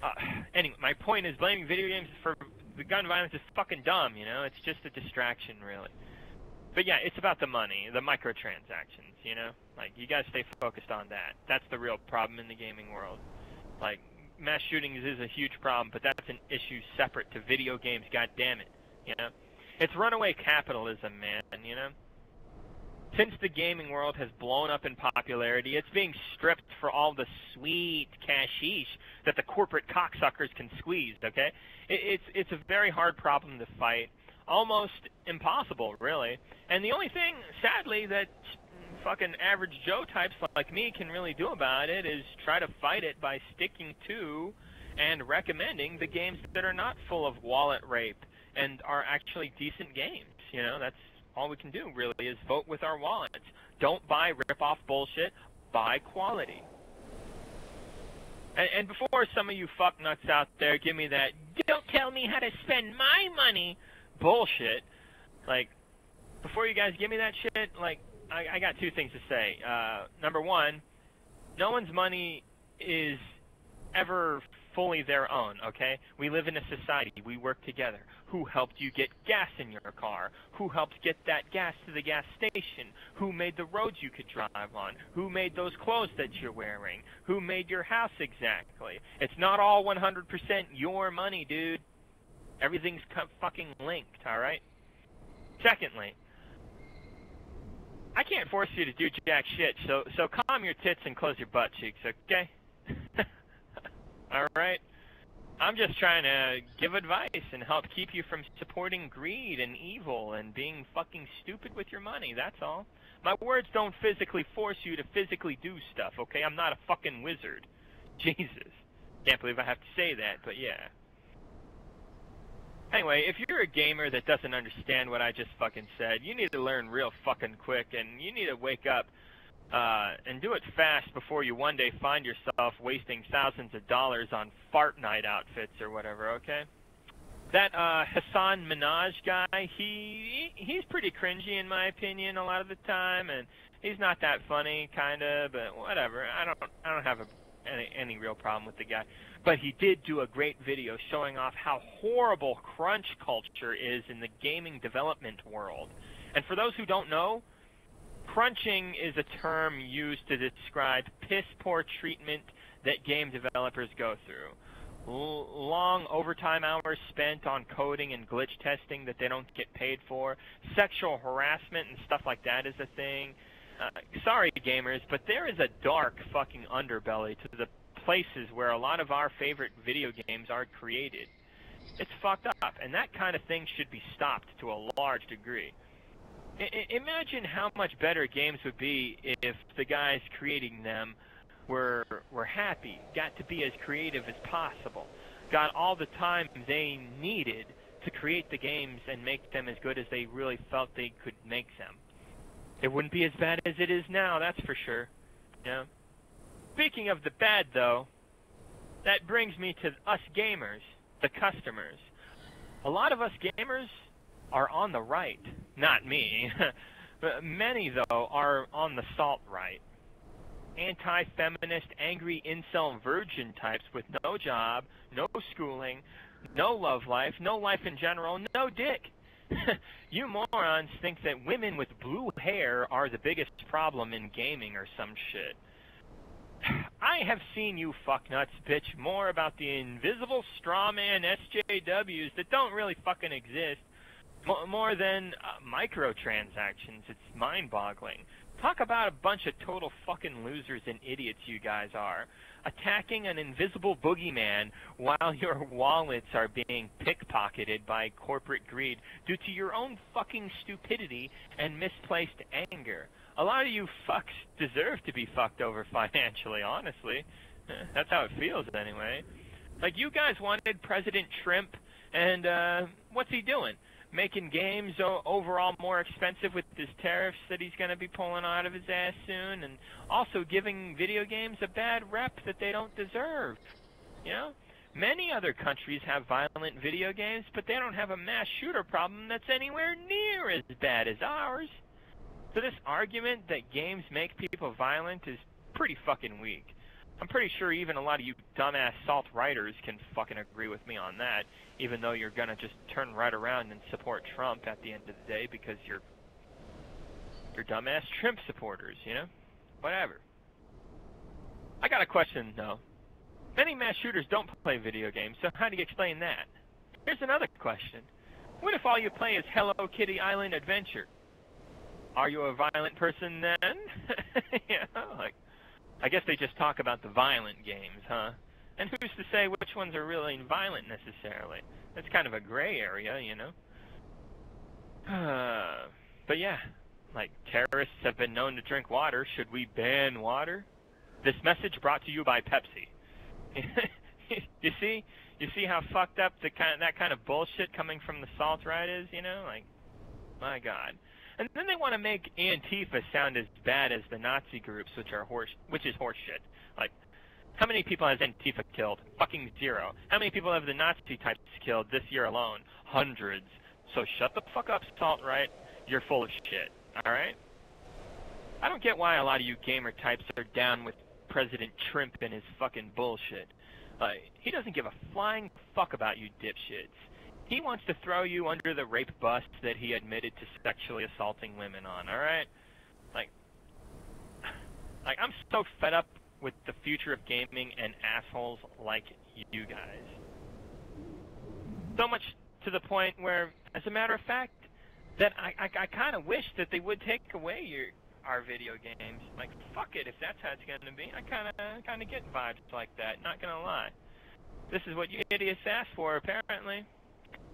Uh, anyway, my point is blaming video games for the gun violence is fucking dumb, you know? It's just a distraction, really. But yeah, it's about the money, the microtransactions, you know? Like, you gotta stay focused on that. That's the real problem in the gaming world. Like, mass shootings is a huge problem, but that's an issue separate to video games, god damn it, you know? It's runaway capitalism, man, you know? Since the gaming world has blown up in popularity, it's being stripped for all the sweet cashish that the corporate cocksuckers can squeeze. Okay, it, it's it's a very hard problem to fight, almost impossible, really. And the only thing, sadly, that fucking average Joe types like me can really do about it is try to fight it by sticking to and recommending the games that are not full of wallet rape and are actually decent games. You know, that's all we can do really is vote with our wallets. Don't buy rip-off bullshit. Buy quality. And, and before some of you fucknuts out there give me that "don't tell me how to spend my money" bullshit, like before you guys give me that shit, like I, I got two things to say. Uh, number one, no one's money is ever fully their own, okay? We live in a society. We work together. Who helped you get gas in your car? Who helped get that gas to the gas station? Who made the roads you could drive on? Who made those clothes that you're wearing? Who made your house exactly? It's not all 100% your money, dude. Everything's fucking linked, all right? Secondly, I can't force you to do jack shit, so so calm your tits and close your butt cheeks, okay? (laughs) All right? I'm just trying to give advice and help keep you from supporting greed and evil and being fucking stupid with your money. That's all. My words don't physically force you to physically do stuff, okay? I'm not a fucking wizard. (laughs) Jesus. Can't believe I have to say that, but yeah. Anyway, if you're a gamer that doesn't understand what I just fucking said, you need to learn real fucking quick and you need to wake up uh, and do it fast before you one day find yourself wasting thousands of dollars on fart night outfits or whatever. Okay. That uh, Hasan Minhaj guy, he he's pretty cringy in my opinion a lot of the time, and he's not that funny, kind of. But whatever. I don't I don't have a, any any real problem with the guy. But he did do a great video showing off how horrible crunch culture is in the gaming development world. And for those who don't know, crunching is a term used to describe piss poor treatment that game developers go through. L- long overtime hours spent on coding and glitch testing that they don't get paid for. Sexual harassment and stuff like that is a thing. Uh, sorry, gamers, but there is a dark fucking underbelly to the places where a lot of our favorite video games are created. It's fucked up, and that kind of thing should be stopped to a large degree. Imagine how much better games would be if the guys creating them were were happy, got to be as creative as possible, got all the time they needed to create the games and make them as good as they really felt they could make them. It wouldn't be as bad as it is now, that's for sure. Yeah. Speaking of the bad though, that brings me to us gamers, the customers. A lot of us gamers are on the right. Not me. (laughs) but many, though, are on the salt right. Anti-feminist, angry incel virgin types with no job, no schooling, no love life, no life in general, no dick. (laughs) you morons think that women with blue hair are the biggest problem in gaming or some shit. (sighs) I have seen you fucknuts bitch more about the invisible strawman SJWs that don't really fucking exist more than uh, microtransactions. It's mind-boggling. Talk about a bunch of total fucking losers and idiots you guys are. Attacking an invisible boogeyman while (laughs) your wallets are being pickpocketed by corporate greed due to your own fucking stupidity and misplaced anger. A lot of you fucks deserve to be fucked over (laughs) financially, honestly. (laughs) That's how it feels anyway. Like you guys wanted President Trump and uh what's he doing? Making games overall more expensive with his tariffs that he's going to be pulling out of his ass soon, and also giving video games a bad rep that they don't deserve. You know? Many other countries have violent video games, but they don't have a mass shooter problem that's anywhere near as bad as ours. So this argument that games make people violent is pretty fucking weak. I'm pretty sure even a lot of you dumbass salt writers can fucking agree with me on that, even though you're gonna just turn right around and support Trump at the end of the day because you're you're dumbass Trump supporters, you know? Whatever. I got a question though. Many mass shooters don't play video games, so how do you explain that? Here's another question. What if all you play is Hello Kitty Island Adventure? Are you a violent person then? (laughs) yeah, like I guess they just talk about the violent games, huh? And who's to say which ones are really violent necessarily? That's kind of a gray area, you know? Uh, (sighs) but yeah, Like, terrorists have been known to drink water. Should we ban water? This message brought to you by Pepsi. (laughs) you see? You see how fucked up the kind of, that kind of bullshit coming from the salt right is, you know? Like, my god. And then they want to make Antifa sound as bad as the Nazi groups, which are horse, which is horseshit. Like, how many people has Antifa killed? Fucking zero. How many people have the Nazi types killed this year alone? Hundreds. So shut the fuck up, Salt Right. You're full of shit. All right. I don't get why a lot of you gamer types are down with President Trump and his fucking bullshit. Uh, he doesn't give a flying fuck about you dipshits. He wants to throw you under the rape bus that he admitted to sexually assaulting women on, alright? Like, (sighs) like, I'm so fed up with the future of gaming and assholes like you guys. So much to the point where, as a matter of fact, that I, I, I kind of wish that they would take away your our video games. Like, fuck it, if that's how it's going to be. I kind of kind of get vibes like that, not to lie. This is what you idiots asked for, apparently.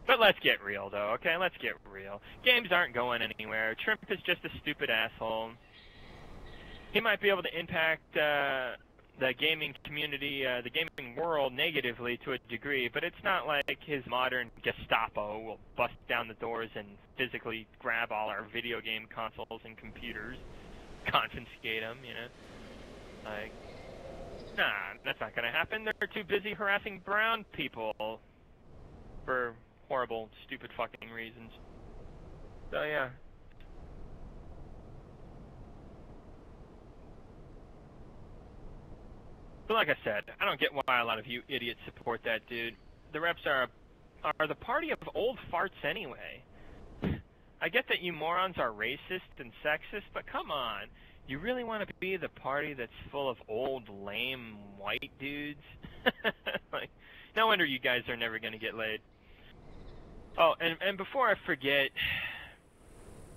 But let's get real, though, okay? Let's get real. Games aren't going anywhere. Trump is just a stupid asshole. He might be able to impact uh, the gaming community, uh, the gaming world negatively to a degree, but it's not like his modern Gestapo will bust down the doors and physically grab all our video game consoles and computers, (laughs) confiscate them, you know? Like, nah, that's not gonna happen. They're too busy harassing brown people for horrible, stupid fucking reasons. So yeah. But like I said, I don't get why a lot of you idiots support that dude. The reps are are the party of old farts anyway. I get that you morons are racist and sexist, but come on. You really want to be the party that's full of old, lame, white dudes? (laughs) like, no wonder you guys are never going to get laid. Oh, and, and before I forget,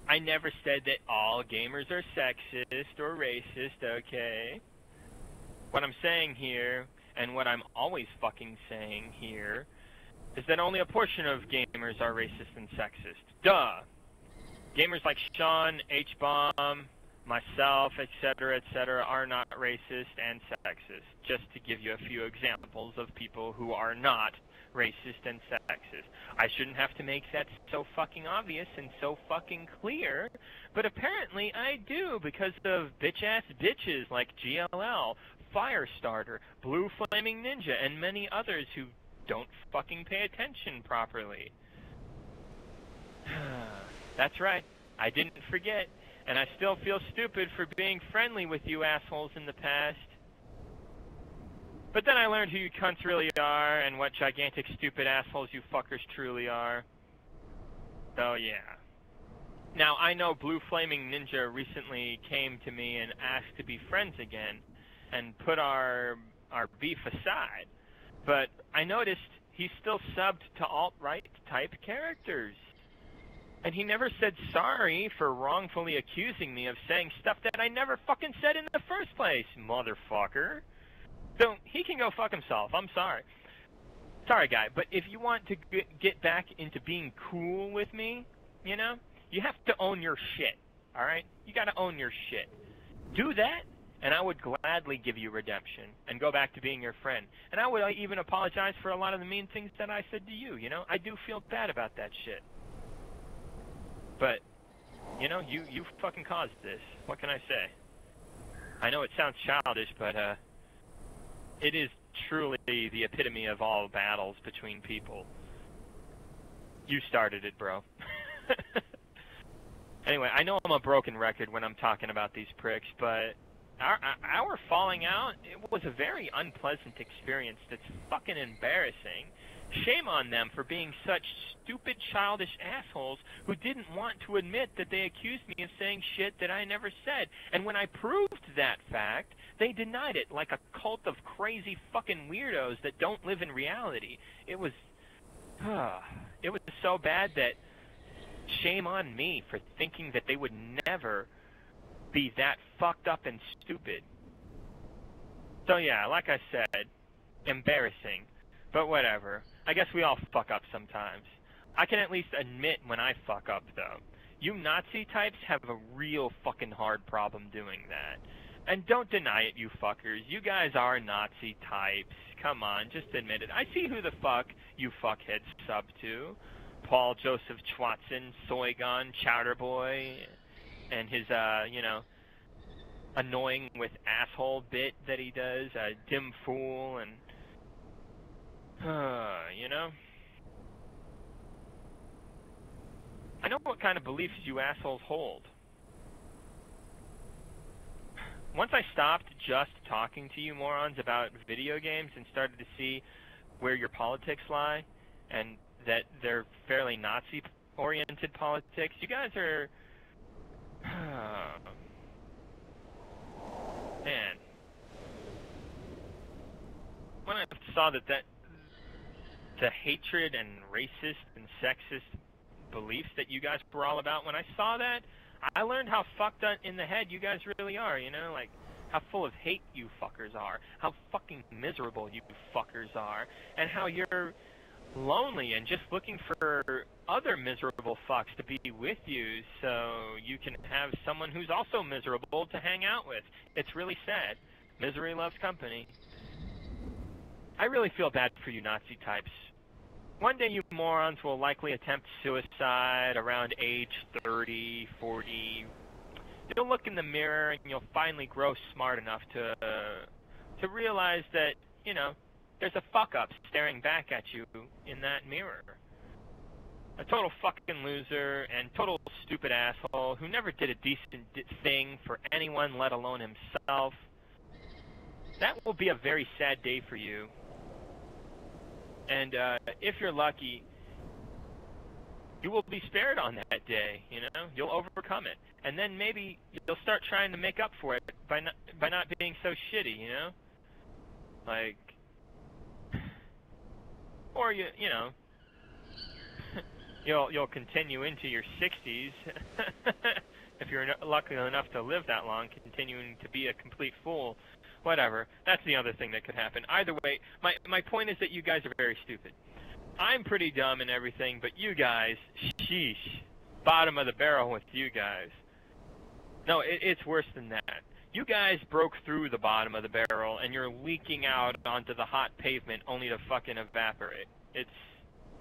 I never said that all gamers are sexist or racist, okay? What I'm saying here, and what I'm always fucking saying here, is that only a portion of gamers are racist and sexist. Duh! Gamers like Sean, H-Bomb, myself, etc., etc., are not racist and sexist. Just to give you a few examples of people who are not racist and sexist. I shouldn't have to make that so fucking obvious and so fucking clear, but apparently I do because of bitch-ass bitches like GLL, Firestarter, Blue Flaming Ninja, and many others who don't fucking pay attention properly. (sighs) That's right. I didn't forget, and I still feel stupid for being friendly with you assholes in the past. But then I learned who you cunts really are and what gigantic stupid assholes you fuckers truly are. So yeah. Now I know Blue Flaming Ninja recently came to me and asked to be friends again and put our our beef aside. But I noticed he still subbed to alt-right type characters. And he never said sorry for wrongfully accusing me of saying stuff that I never fucking said in the first place, motherfucker. So he can go fuck himself. I'm sorry. Sorry, guy, but if you want to get back into being cool with me, you know, you have to own your shit. All right? You got to own your shit. Do that, and I would gladly give you redemption and go back to being your friend. And I would even apologize for a lot of the mean things that I said to you, you know? I do feel bad about that shit. But, you know, you you fucking caused this. What can I say? I know it sounds childish, but uh it is truly the epitome of all battles between people. You started it, bro. (laughs) anyway, I know I'm a broken record when I'm talking about these pricks, but our, our falling out, it was a very unpleasant experience that's fucking embarrassing. Shame on them for being such stupid, childish assholes who didn't want to admit that they accused me of saying shit that I never said. And when I proved that fact, they denied it like a cult of crazy fucking weirdos that don't live in reality. It was, uh, it was so bad that shame on me for thinking that they would never be that fucked up and stupid. So yeah, like I said, embarrassing. But whatever. I guess we all fuck up sometimes. I can at least admit when I fuck up, though. You Nazi types have a real fucking hard problem doing that. And don't deny it, you fuckers. You guys are Nazi types. Come on, just admit it. I see who the fuck you fuckheads sub to. Paul Joseph Schwatzen, Soygon, Chowder Boy, and his, uh, you know, annoying with asshole bit that he does, uh, dim fool, and, uh, you know. I know what kind of beliefs you assholes hold. Once I stopped just talking to you morons about video games and started to see where your politics lie, and that they're fairly Nazi-oriented politics, you guys are... Man. When I saw that that the hatred and racist and sexist beliefs that you guys were all about, when I saw that, I learned how fucked up in the head you guys really are, you know, like how full of hate you fuckers are, how fucking miserable you fuckers are, and how you're lonely and just looking for other miserable fucks to be with you so you can have someone who's also miserable to hang out with. It's really sad. Misery loves company. I really feel bad for you Nazi types. One day you morons will likely attempt suicide around age 30, 40. You'll look in the mirror and you'll finally grow smart enough to uh, to realize that, you know, there's a fuck up staring back at you in that mirror. A total fucking loser and total stupid asshole who never did a decent thing for anyone, let alone himself. That will be a very sad day for you. And uh, if you're lucky, you will be spared on that day. You know, you'll overcome it, and then maybe you'll start trying to make up for it by not by not being so shitty. You know, like or you you know you'll you'll continue into your 60s (laughs) if you're lucky enough to live that long, continuing to be a complete fool. Whatever. That's the other thing that could happen. Either way, my my point is that you guys are very stupid. I'm pretty dumb and everything, but you guys, sheesh, bottom of the barrel with you guys. No, it, it's worse than that. You guys broke through the bottom of the barrel and you're leaking out onto the hot pavement only to fucking evaporate. It's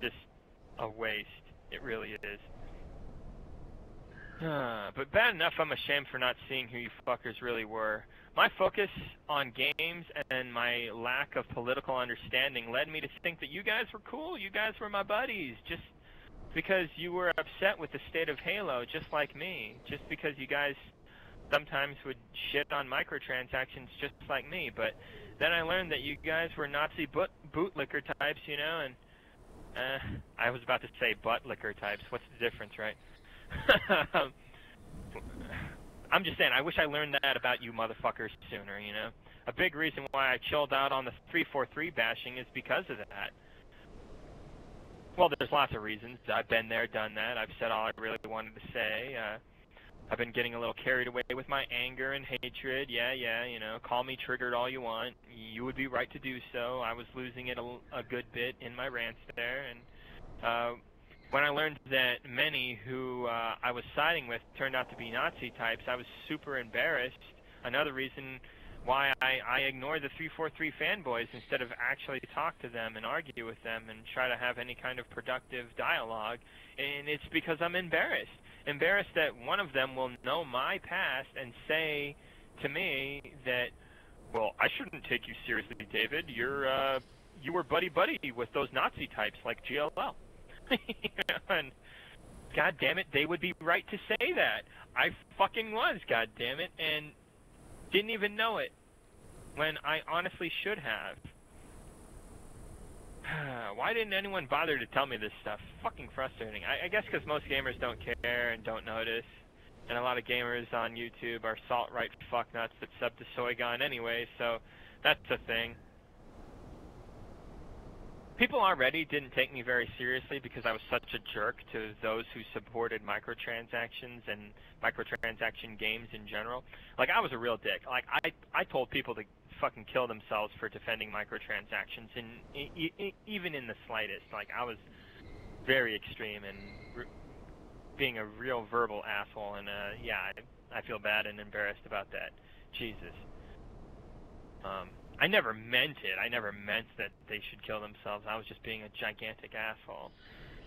just a waste. It really is. (sighs) But bad enough I'm ashamed for not seeing who you fuckers really were. My focus on games and my lack of political understanding led me to think that you guys were cool. You guys were my buddies. Just because you were upset with the state of Halo, just like me. Just because you guys sometimes would shit on microtransactions just like me. But then I learned that you guys were Nazi boot bootlicker types, you know, and uh, I was about to say buttlicker types. What's the difference, right? (laughs) I'm just saying, I wish I learned that about you motherfuckers sooner, you know? A big reason why I chilled out on the 343 bashing is because of that. Well, there's lots of reasons. I've been there, done that. I've said all I really wanted to say. Uh, I've been getting a little carried away with my anger and hatred. Yeah, yeah, you know, call me triggered all you want. You would be right to do so. I was losing it a, a good bit in my rants there, and uh, when I learned that many who uh, I was siding with turned out to be Nazi types, I was super embarrassed. Another reason why I, I ignored the 343 fanboys instead of actually talk to them and argue with them and try to have any kind of productive dialogue. And it's because I'm embarrassed embarrassed that one of them will know my past and say to me that, well, I shouldn't take you seriously, David. You're uh, you were buddy buddy with those Nazi types like GLL. (laughs) and God damn it, they would be right to say that. I fucking was, God damn it, and didn't even know it when I honestly should have. (sighs) Why didn't anyone bother to tell me this stuff? Fucking frustrating. I, I guess because most gamers don't care and don't notice. And a lot of gamers on YouTube are salt-right fucknuts that sub to Soygon anyway, so that's a thing. People already didn't take me very seriously because I was such a jerk to those who supported microtransactions and microtransaction games in general. Like I was a real dick. Like I I told people to fucking kill themselves for defending microtransactions, and even in the slightest. Like I was very extreme and being a real verbal asshole, and uh, yeah, I, I feel bad and embarrassed about that. Jesus. Um, I never meant it. I never meant that they should kill themselves. I was just being a gigantic asshole.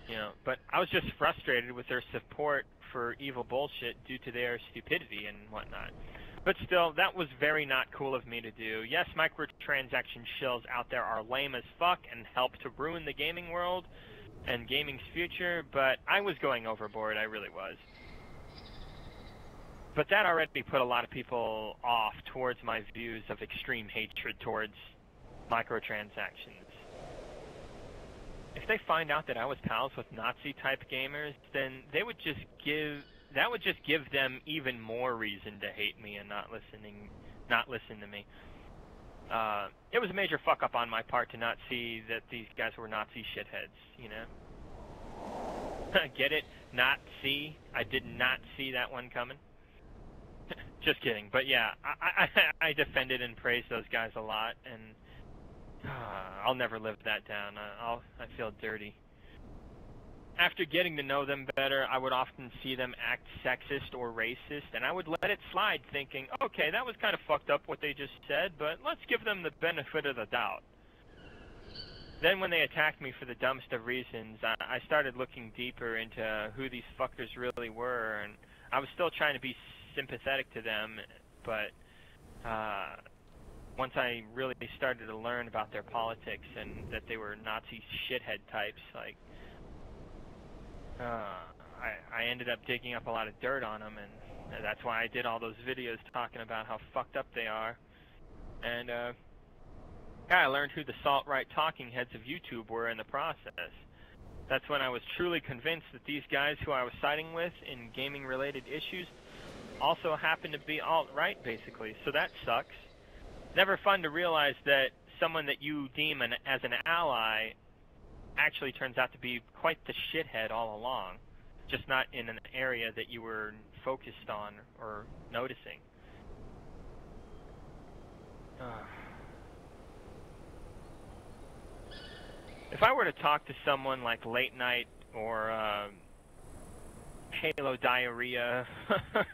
You know, but I was just frustrated with their support for evil bullshit due to their stupidity and whatnot. But still, that was very not cool of me to do. Yes, microtransaction shills out there are lame as fuck and help to ruin the gaming world and gaming's future, but I was going overboard, I really was. But that already put a lot of people off towards my views of extreme hatred towards microtransactions. If they find out that I was pals with Nazi type gamers, then they would just give that would just give them even more reason to hate me and not listening not listen to me. Uh, it was a major fuck up on my part to not see that these guys were Nazi shitheads, you know? (laughs) Get it? Not see? I did not see that one coming. (laughs) Just kidding. But yeah, I, I, I defended and praised those guys a lot, and uh, (sighs) I'll never live that down. I, I'll, I feel dirty. After getting to know them better, I would often see them act sexist or racist, and I would let it slide, thinking, okay, that was kind of fucked up what they just said, but let's give them the benefit of the doubt. Then when they attacked me for the dumbest of reasons, I, I started looking deeper into who these fuckers really were, and I was still trying to be sympathetic to them, but uh, once I really started to learn about their politics and that they were Nazi shithead types, like uh, I, I ended up digging up a lot of dirt on them, and that's why I did all those videos talking about how fucked up they are. And uh, yeah, I learned who the salt-right talking heads of YouTube were in the process. That's when I was truly convinced that these guys who I was siding with in gaming-related issues also happened to be alt-right, basically. So that sucks. Never fun to realize that someone that you deem an, as an ally actually turns out to be quite the shithead all along, just not in an area that you were focused on or noticing. (sighs) If I were to talk to someone like Late Night or uh, Halo Diarrhea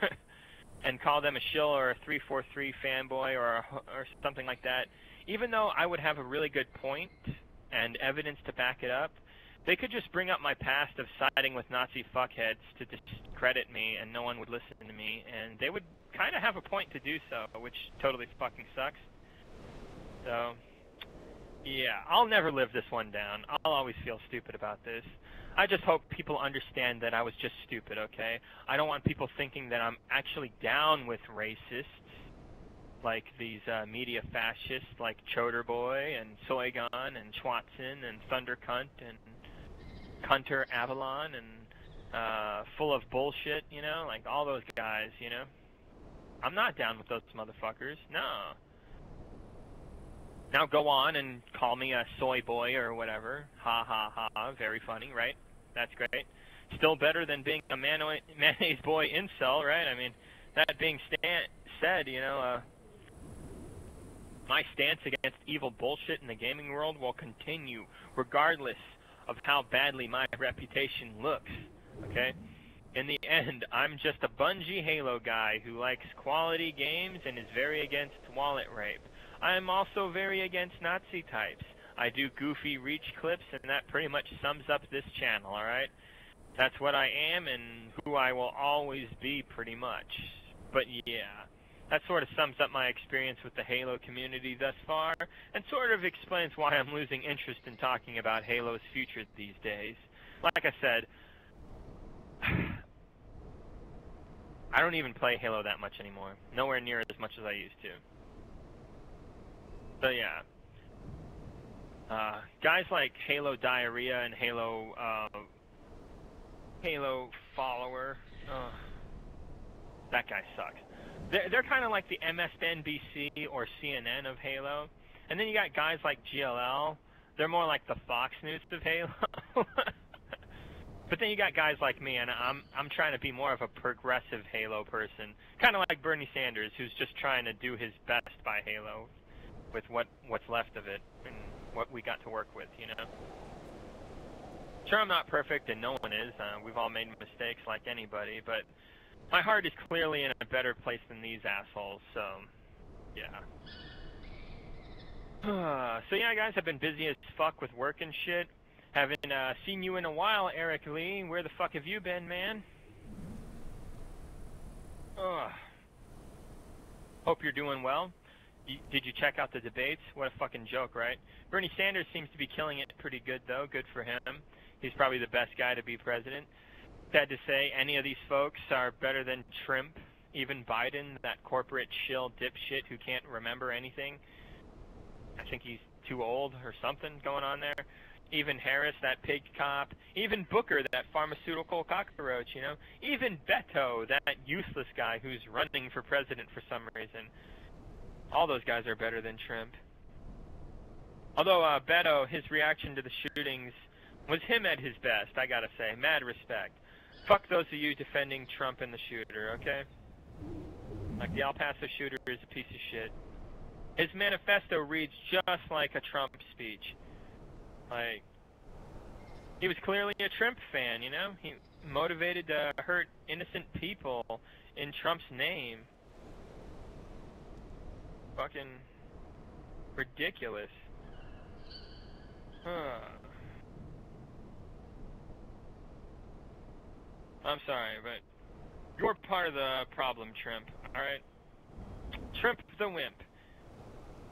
(laughs) and call them a shill or a 343 fanboy or or something like that, even though I would have a really good point and evidence to back it up, they could just bring up my past of siding with Nazi fuckheads to discredit me, and no one would listen to me, and they would kind of have a point to do so, which totally fucking sucks. So, yeah, I'll never live this one down. I'll always feel stupid about this. I just hope people understand that I was just stupid, okay? I don't want people thinking that I'm actually down with racists like these uh, media fascists like Choderboy and Soygon and Schwatson and Thundercunt and Cunter Avalon and uh, full of bullshit, you know, like all those guys, you know. I'm not down with those motherfuckers. No. Now go on and call me a soy boy or whatever. Ha ha ha. Very funny, right? That's great. Still better than being a (laughs) mayonnaise boy incel, right? I mean, that being said, you know, uh, my stance against evil bullshit in the gaming world will continue, regardless of how badly my reputation looks. Okay? In the end, I'm just a Bungie Halo guy who likes quality games and is very against wallet rape. I am also very against Nazi types. I do goofy reach clips, and that pretty much sums up this channel, alright? That's what I am and who I will always be, pretty much. But yeah, that sort of sums up my experience with the Halo community thus far, and sort of explains why I'm losing interest in talking about Halo's future these days. Like I said, (sighs) I don't even play Halo that much anymore. Nowhere near as much as I used to. So yeah. Uh, guys like Halo Diarrhea and Halo uh, Halo Follower, uh, that guy sucks. They're, they're kind of like the MSNBC or CNN of Halo. And then you got guys like GLL. They're more like the Fox News of Halo. (laughs) but then you got guys like me, and I'm I'm trying to be more of a progressive Halo person, kind of like Bernie Sanders, who's just trying to do his best by Halo, with what what's left of it and what we got to work with, you know. Sure, I'm not perfect, and no one is. Uh, we've all made mistakes like anybody, but my heart is clearly in a better place than these assholes, so, yeah. (sighs) so yeah, guys, I've been busy as fuck with work and shit. Haven't uh, seen you in a while, Eric Lee. Where the fuck have you been, man? Ugh. Hope you're doing well. did you check out the debates? What a fucking joke, right? Bernie Sanders seems to be killing it pretty good, though. Good for him. He's probably the best guy to be president. Sad to say, any of these folks are better than Trump, even Biden, that corporate shill dipshit who can't remember anything. I think he's too old or something going on there. Even Harris, that pig cop. Even Booker, that pharmaceutical cockroach, you know. Even Beto, that useless guy who's running for president for some reason. All those guys are better than Trump. Although uh, Beto, his reaction to the shootings was him at his best, I gotta say. Mad respect. Fuck those of you defending Trump and the shooter, okay? Like the El Paso shooter is a piece of shit. His manifesto reads just like a Trump speech. Like, he was clearly a Trump fan, you know? He motivated to hurt innocent people in Trump's name. Fucking ridiculous. Huh. I'm sorry, but you're part of the problem, Trump, alright? Trump the wimp.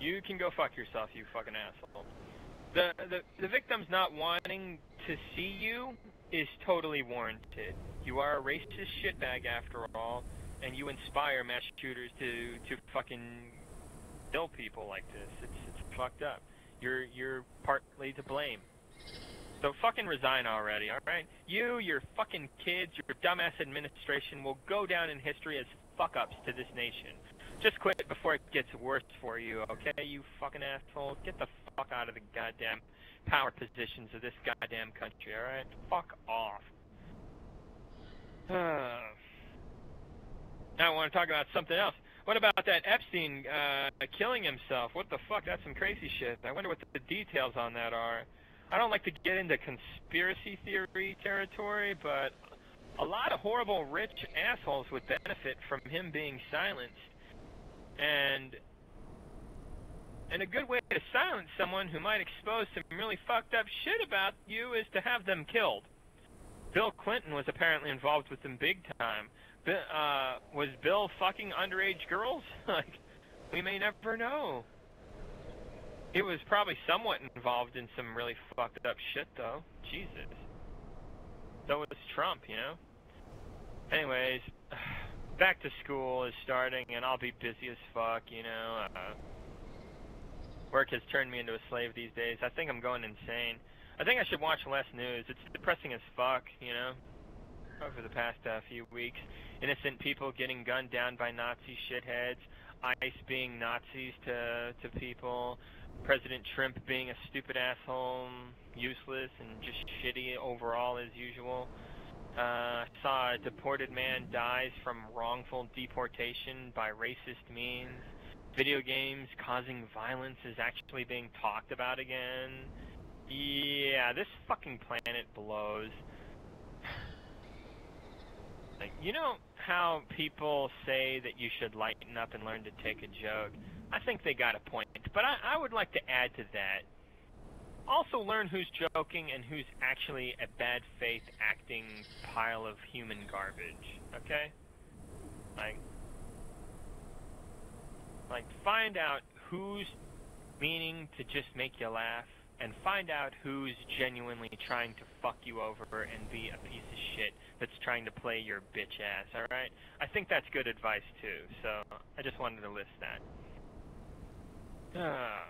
You can go fuck yourself, you fucking asshole. The, the, the victim's not wanting to see you is totally warranted. You are a racist shitbag after all, and you inspire mass shooters to, to fucking kill people like this. It's, it's fucked up. You're, you're partly to blame. So fucking resign already, alright? You, your fucking kids, your dumbass administration will go down in history as fuck-ups to this nation. Just quit before it gets worse for you, okay, you fucking asshole? Get the fuck out of the goddamn power positions of this goddamn country, alright? Fuck off. (sighs) now I want to talk about something else. What about that Epstein uh, killing himself? What the fuck? That's some crazy shit. I wonder what the details on that are. I don't like to get into conspiracy theory territory, but a lot of horrible rich assholes would benefit from him being silenced. And and a good way to silence someone who might expose some really fucked up shit about you is to have them killed. Bill Clinton was apparently involved with them big time. Uh, was Bill fucking underage girls? (laughs) like, we may never know. He was probably somewhat involved in some really fucked up shit, though. Jesus. So was Trump, you know? Anyways, (sighs) back to school is starting, and I'll be busy as fuck, you know? Uh, work has turned me into a slave these days. I think I'm going insane. I think I should watch less news. It's depressing as fuck, you know? Over the past uh, few weeks. Innocent people getting gunned down by Nazi shitheads. ICE being Nazis to, to people. President Trump being a stupid asshole, useless, and just shitty overall as usual. Uh, saw a deported man dies from wrongful deportation by racist means. Video games causing violence is actually being talked about again. Yeah, this fucking planet blows. (sighs) Like, you know how people say that you should lighten up and learn to take a joke? I think they got a point. But I, I would like to add to that. Also learn who's joking and who's actually a bad faith acting pile of human garbage. Okay? Like, like find out who's meaning to just make you laugh and find out who's genuinely trying to fuck you over and be a piece of shit that's trying to play your bitch ass, alright? I think that's good advice too, so I just wanted to list that. Uh,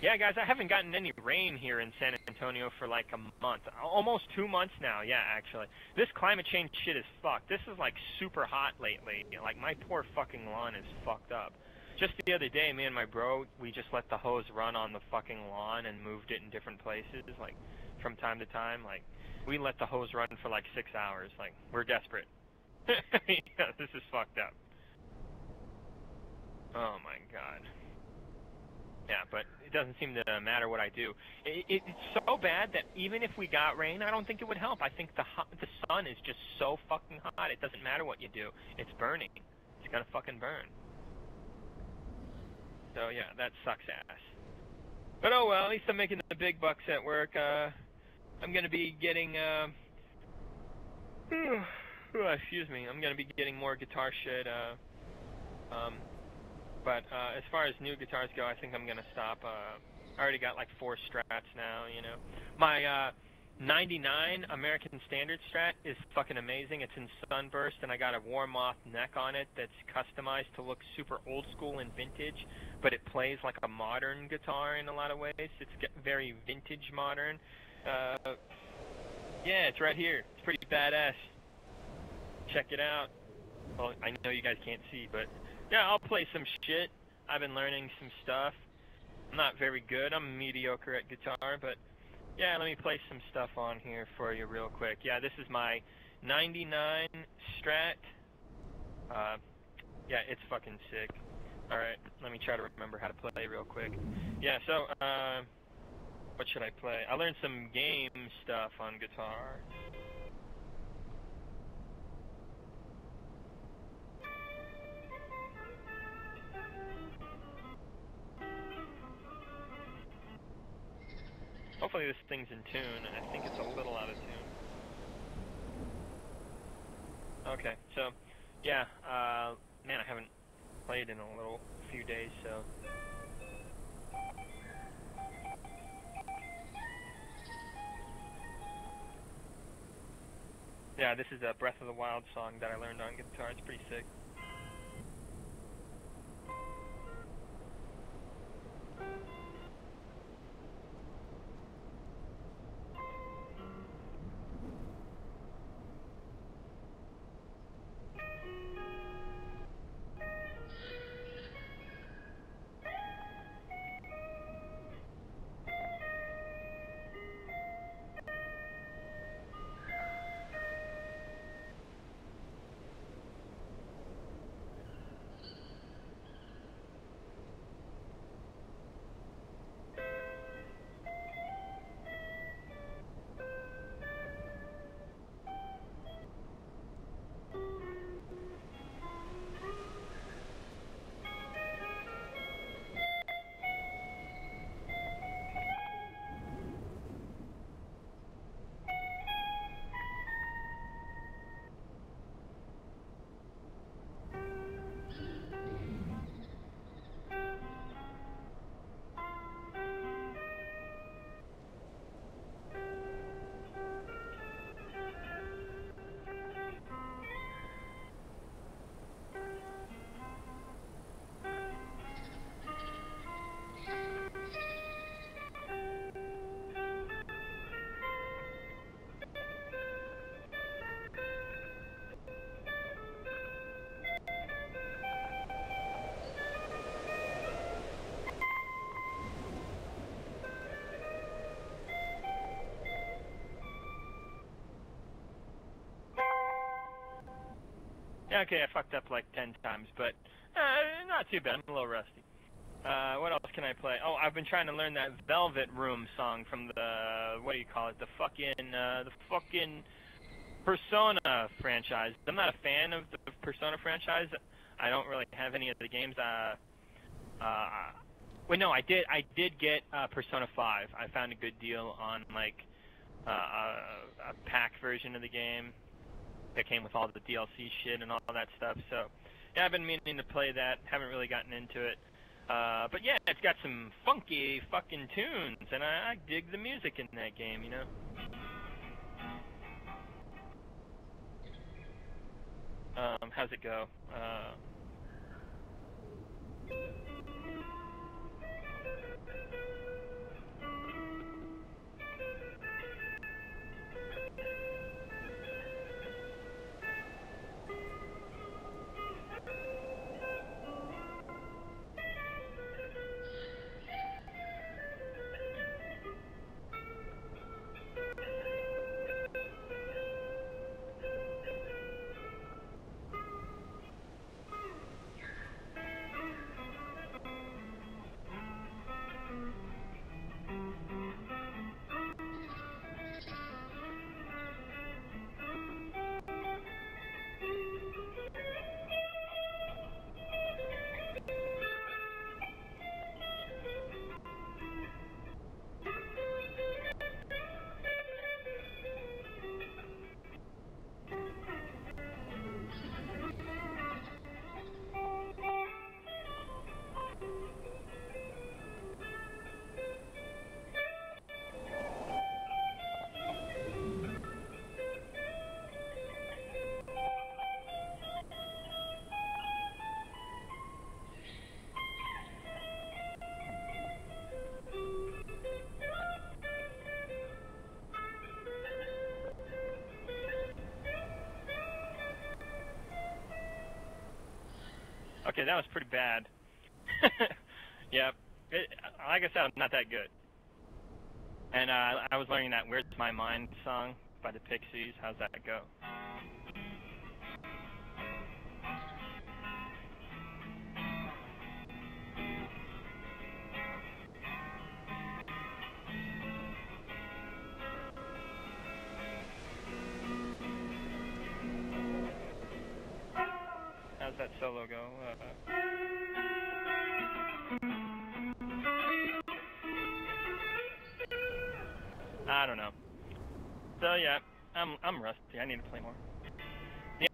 yeah, guys, I haven't gotten any rain here in San Antonio for like a month. Almost two months now, yeah, actually. This climate change shit is fucked. This is like super hot lately. Like, my poor fucking lawn is fucked up. Just the other day, me and my bro, we just let the hose run on the fucking lawn and moved it in different places, like, from time to time. Like, we let the hose run for like six hours. Like, we're desperate. (laughs) yeah, this is fucked up. Oh my god. Yeah, but it doesn't seem to matter what I do. It, it, it's so bad that even if we got rain, I don't think it would help. I think the hot, the sun is just so fucking hot. It doesn't matter what you do. It's burning. It's gonna fucking burn. So yeah, that sucks ass. But oh well, at least I'm making the big bucks at work. Uh, I'm gonna be getting. Uh, (sighs) excuse me. I'm gonna be getting more guitar shit. Uh, um, but uh, as far as new guitars go, I think I'm gonna stop. Uh, I already got like four Strats now. You know, my uh, 99 American Standard Strat is fucking amazing. It's in sunburst, and I got a Warmoth neck on it that's customized to look super old school and vintage, but it plays like a modern guitar in a lot of ways. It's very vintage modern. Uh, yeah, it's right here. It's pretty badass. Check it out. Well, I know you guys can't see, but yeah, I'll play some shit. I've been learning some stuff. I'm not very good. I'm mediocre at guitar, but yeah, let me play some stuff on here for you real quick. Yeah, this is my 99 Strat. Uh, yeah, it's fucking sick. Alright, let me try to remember how to play real quick. Yeah, so, uh, what should I play? I learned some game stuff on guitar. Hopefully this thing's in tune. I think it's a little out of tune. Okay, so, yeah, uh, man, I haven't played in a little few days, so... Yeah, this is a Breath of the Wild song that I learned on guitar. It's pretty sick. Okay, I fucked up like ten times, but uh, not too bad. I'm a little rusty. Uh, what else can I play? Oh, I've been trying to learn that Velvet Room song from the what do you call it? The fucking uh, the fucking Persona franchise. I'm not a fan of the Persona franchise. I don't really have any of the games. Uh, uh, wait, no, I did. I did get uh, Persona 5. I found a good deal on like uh, a, a pack version of the game that came with all the DLC shit and all that stuff. So, yeah, I've been meaning to play that. Haven't really gotten into it. Uh, but yeah, it's got some funky fucking tunes, and I, I dig the music in that game, you know? Um, how's it go? Uh, Okay, that was pretty bad. (laughs) yeah, It, like I said, I'm not that good. And uh, I was learning that "Where's My Mind" song by the Pixies. How's that go?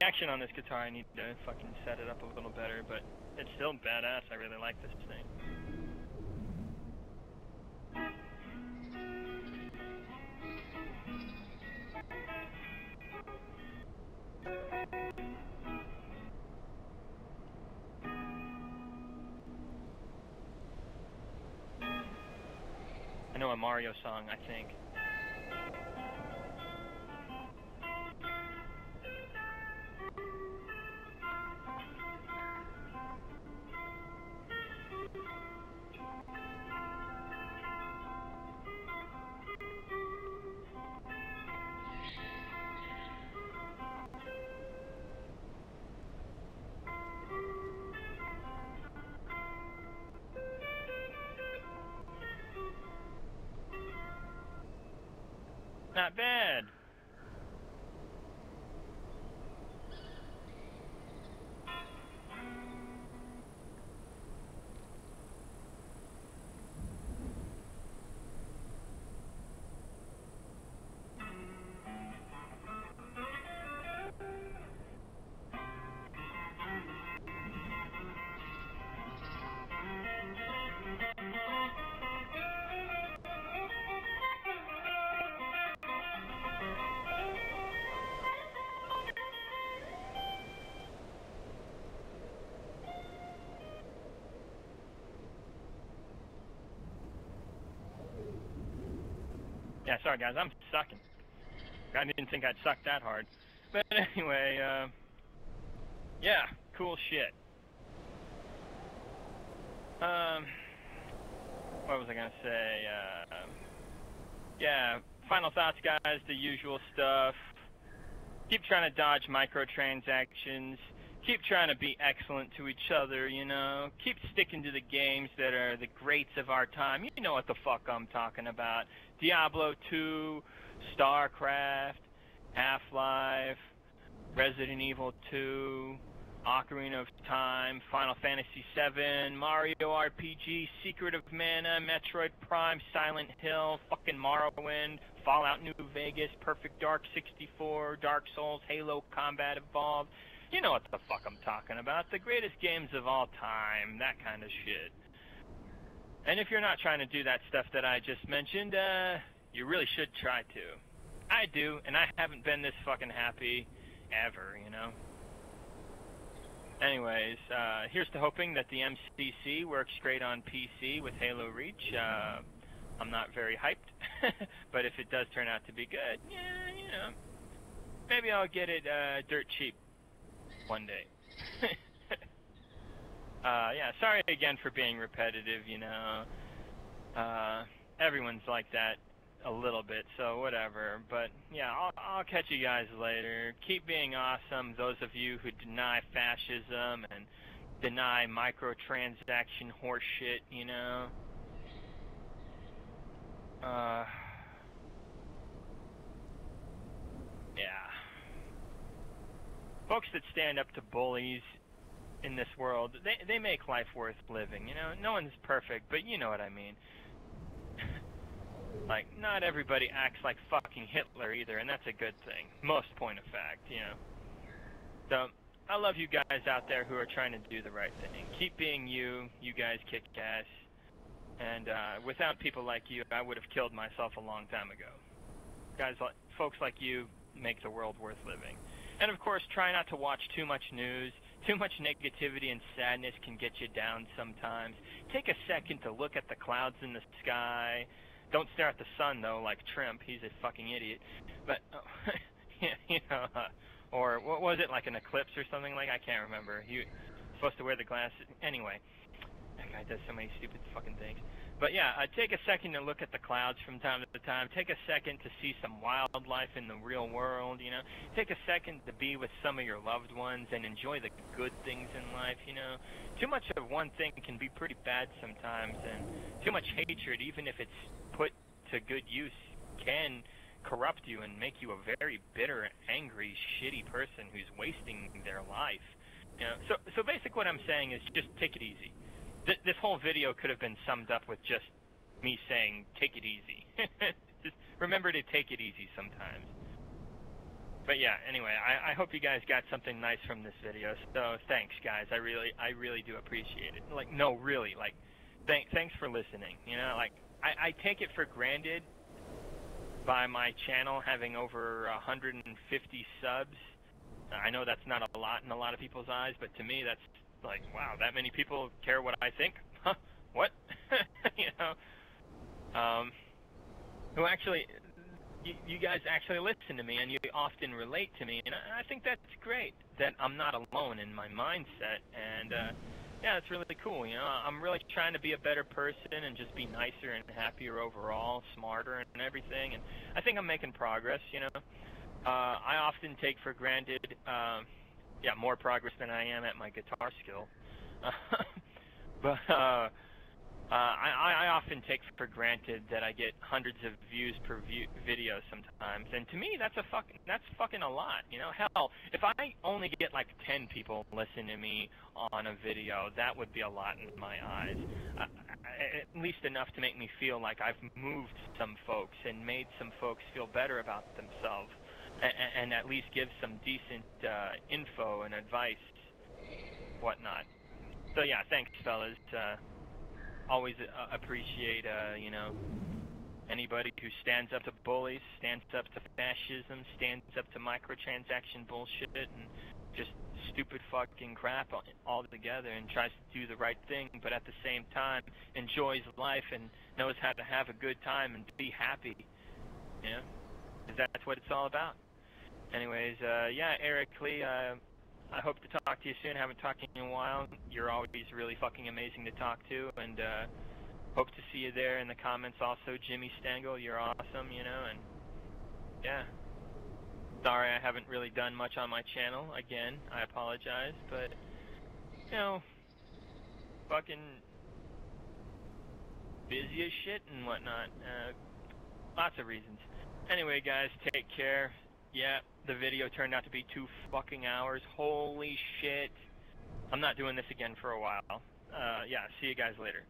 Action on this guitar, I need to fucking set it up a little better, but it's still badass. I really like this thing. I know a Mario song, I think. Not bad. Yeah, sorry guys, I'm sucking. I didn't think I'd suck that hard. But anyway, uh, yeah, cool shit. Um, what was I gonna say? Uh, yeah, final thoughts, guys. The usual stuff. Keep trying to dodge microtransactions. Keep trying to be excellent to each other, you know. Keep sticking to the games that are the greats of our time. You know what the fuck I'm talking about. Diablo 2, StarCraft, Half-Life, Resident Evil 2, Ocarina of Time, Final Fantasy VII, Mario RPG, Secret of Mana, Metroid Prime, Silent Hill, fucking Morrowind, Fallout New Vegas, Perfect Dark 64, Dark Souls, Halo Combat Evolved. You know what the fuck I'm talking about. The greatest games of all time, that kind of shit. And if you're not trying to do that stuff that I just mentioned, uh, you really should try to. I do, and I haven't been this fucking happy ever, you know? Anyways, uh, here's to hoping that the MCC works great on PC with Halo Reach. Uh, I'm not very hyped, (laughs) but if it does turn out to be good, yeah, you know, maybe I'll get it uh, dirt cheap one day. (laughs) uh, yeah, sorry again for being repetitive, you know. Uh, everyone's like that a little bit, so whatever. But yeah, I'll, I'll catch you guys later. Keep being awesome, those of you who deny fascism and deny microtransaction horseshit, you know. Uh, yeah. Folks that stand up to bullies in this world, they they make life worth living. You know, no one's perfect, but you know what I mean. (laughs) like, not everybody acts like fucking Hitler either, and that's a good thing. Most point of fact, you know. So, I love you guys out there who are trying to do the right thing. Keep being you. You guys kick ass. And uh, without people like you, I would have killed myself a long time ago. Guys, like, folks like you make the world worth living. And of course, try not to watch too much news. Too much negativity and sadness can get you down sometimes. Take a second to look at the clouds in the sky. Don't stare at the sun though, like Trump. He's a fucking idiot. But (laughs) you know, uh, or what was it like an eclipse or something like? I can't remember. He supposed to wear the glasses. Anyway, that guy does so many stupid fucking things. But yeah, uh, take a second to look at the clouds from time to time. Take a second to see some wildlife in the real world, you know. Take a second to be with some of your loved ones and enjoy the good things in life, you know. Too much of one thing can be pretty bad sometimes, and too much hatred, even if it's put to good use, can corrupt you and make you a very bitter, angry, shitty person who's wasting their life. You know, so so basically what I'm saying is just take it easy. Th- this whole video could have been summed up with just me saying take it easy. (laughs) just remember to take it easy sometimes. But yeah, anyway, I, I hope you guys got something nice from this video. So thanks, guys. I really, I really do appreciate it. Like, no, really, like, thank, thanks for listening. You know, like, I, I take it for granted by my channel having over 150 subs. I know that's not a lot in a lot of people's eyes, but to me, that's like, wow, that many people care what I think? (laughs) Huh? What? (laughs) you know? Um, who actually, you, you guys actually listen to me and you often relate to me, and I, I think that's great that I'm not alone in my mindset, and uh, yeah, it's really cool. You know, I'm really trying to be a better person and just be nicer and happier overall, smarter and everything, and I think I'm making progress. You know, uh, I often take for granted. Um, yeah, more progress than I am at my guitar skill. (laughs) but uh, uh, I, I often take for granted that I get hundreds of views per view, video sometimes, and to me that's a fucking that's fucking a lot. You know, hell, if I only get like ten people listen to me on a video, that would be a lot in my eyes. Uh, at least enough to make me feel like I've moved some folks and made some folks feel better about themselves and, and at least give some decent uh, info and advice, whatnot. So yeah, thanks, fellas. Uh, always uh, appreciate, uh, you know, anybody who stands up to bullies, stands up to fascism, stands up to microtransaction bullshit, and just stupid fucking crap all together and tries to do the right thing, but at the same time enjoys life and knows how to have a good time and be happy. You know, that's what it's all about. Anyways, uh, yeah, Eric Lee, uh, I hope to talk to you soon. I Haven't talked to you in a while. You're always really fucking amazing to talk to, and uh, hope to see you there in the comments. Also, Jimmy Sterling, you're awesome, you know, and yeah. Sorry, I haven't really done much on my channel. Again, I apologize, but you know, fucking busy as shit and whatnot. Uh, lots of reasons. Anyway, guys, take care. Yeah, the video turned out to be two fucking hours. Holy shit. I'm not doing this again for a while. Uh, yeah, see you guys later.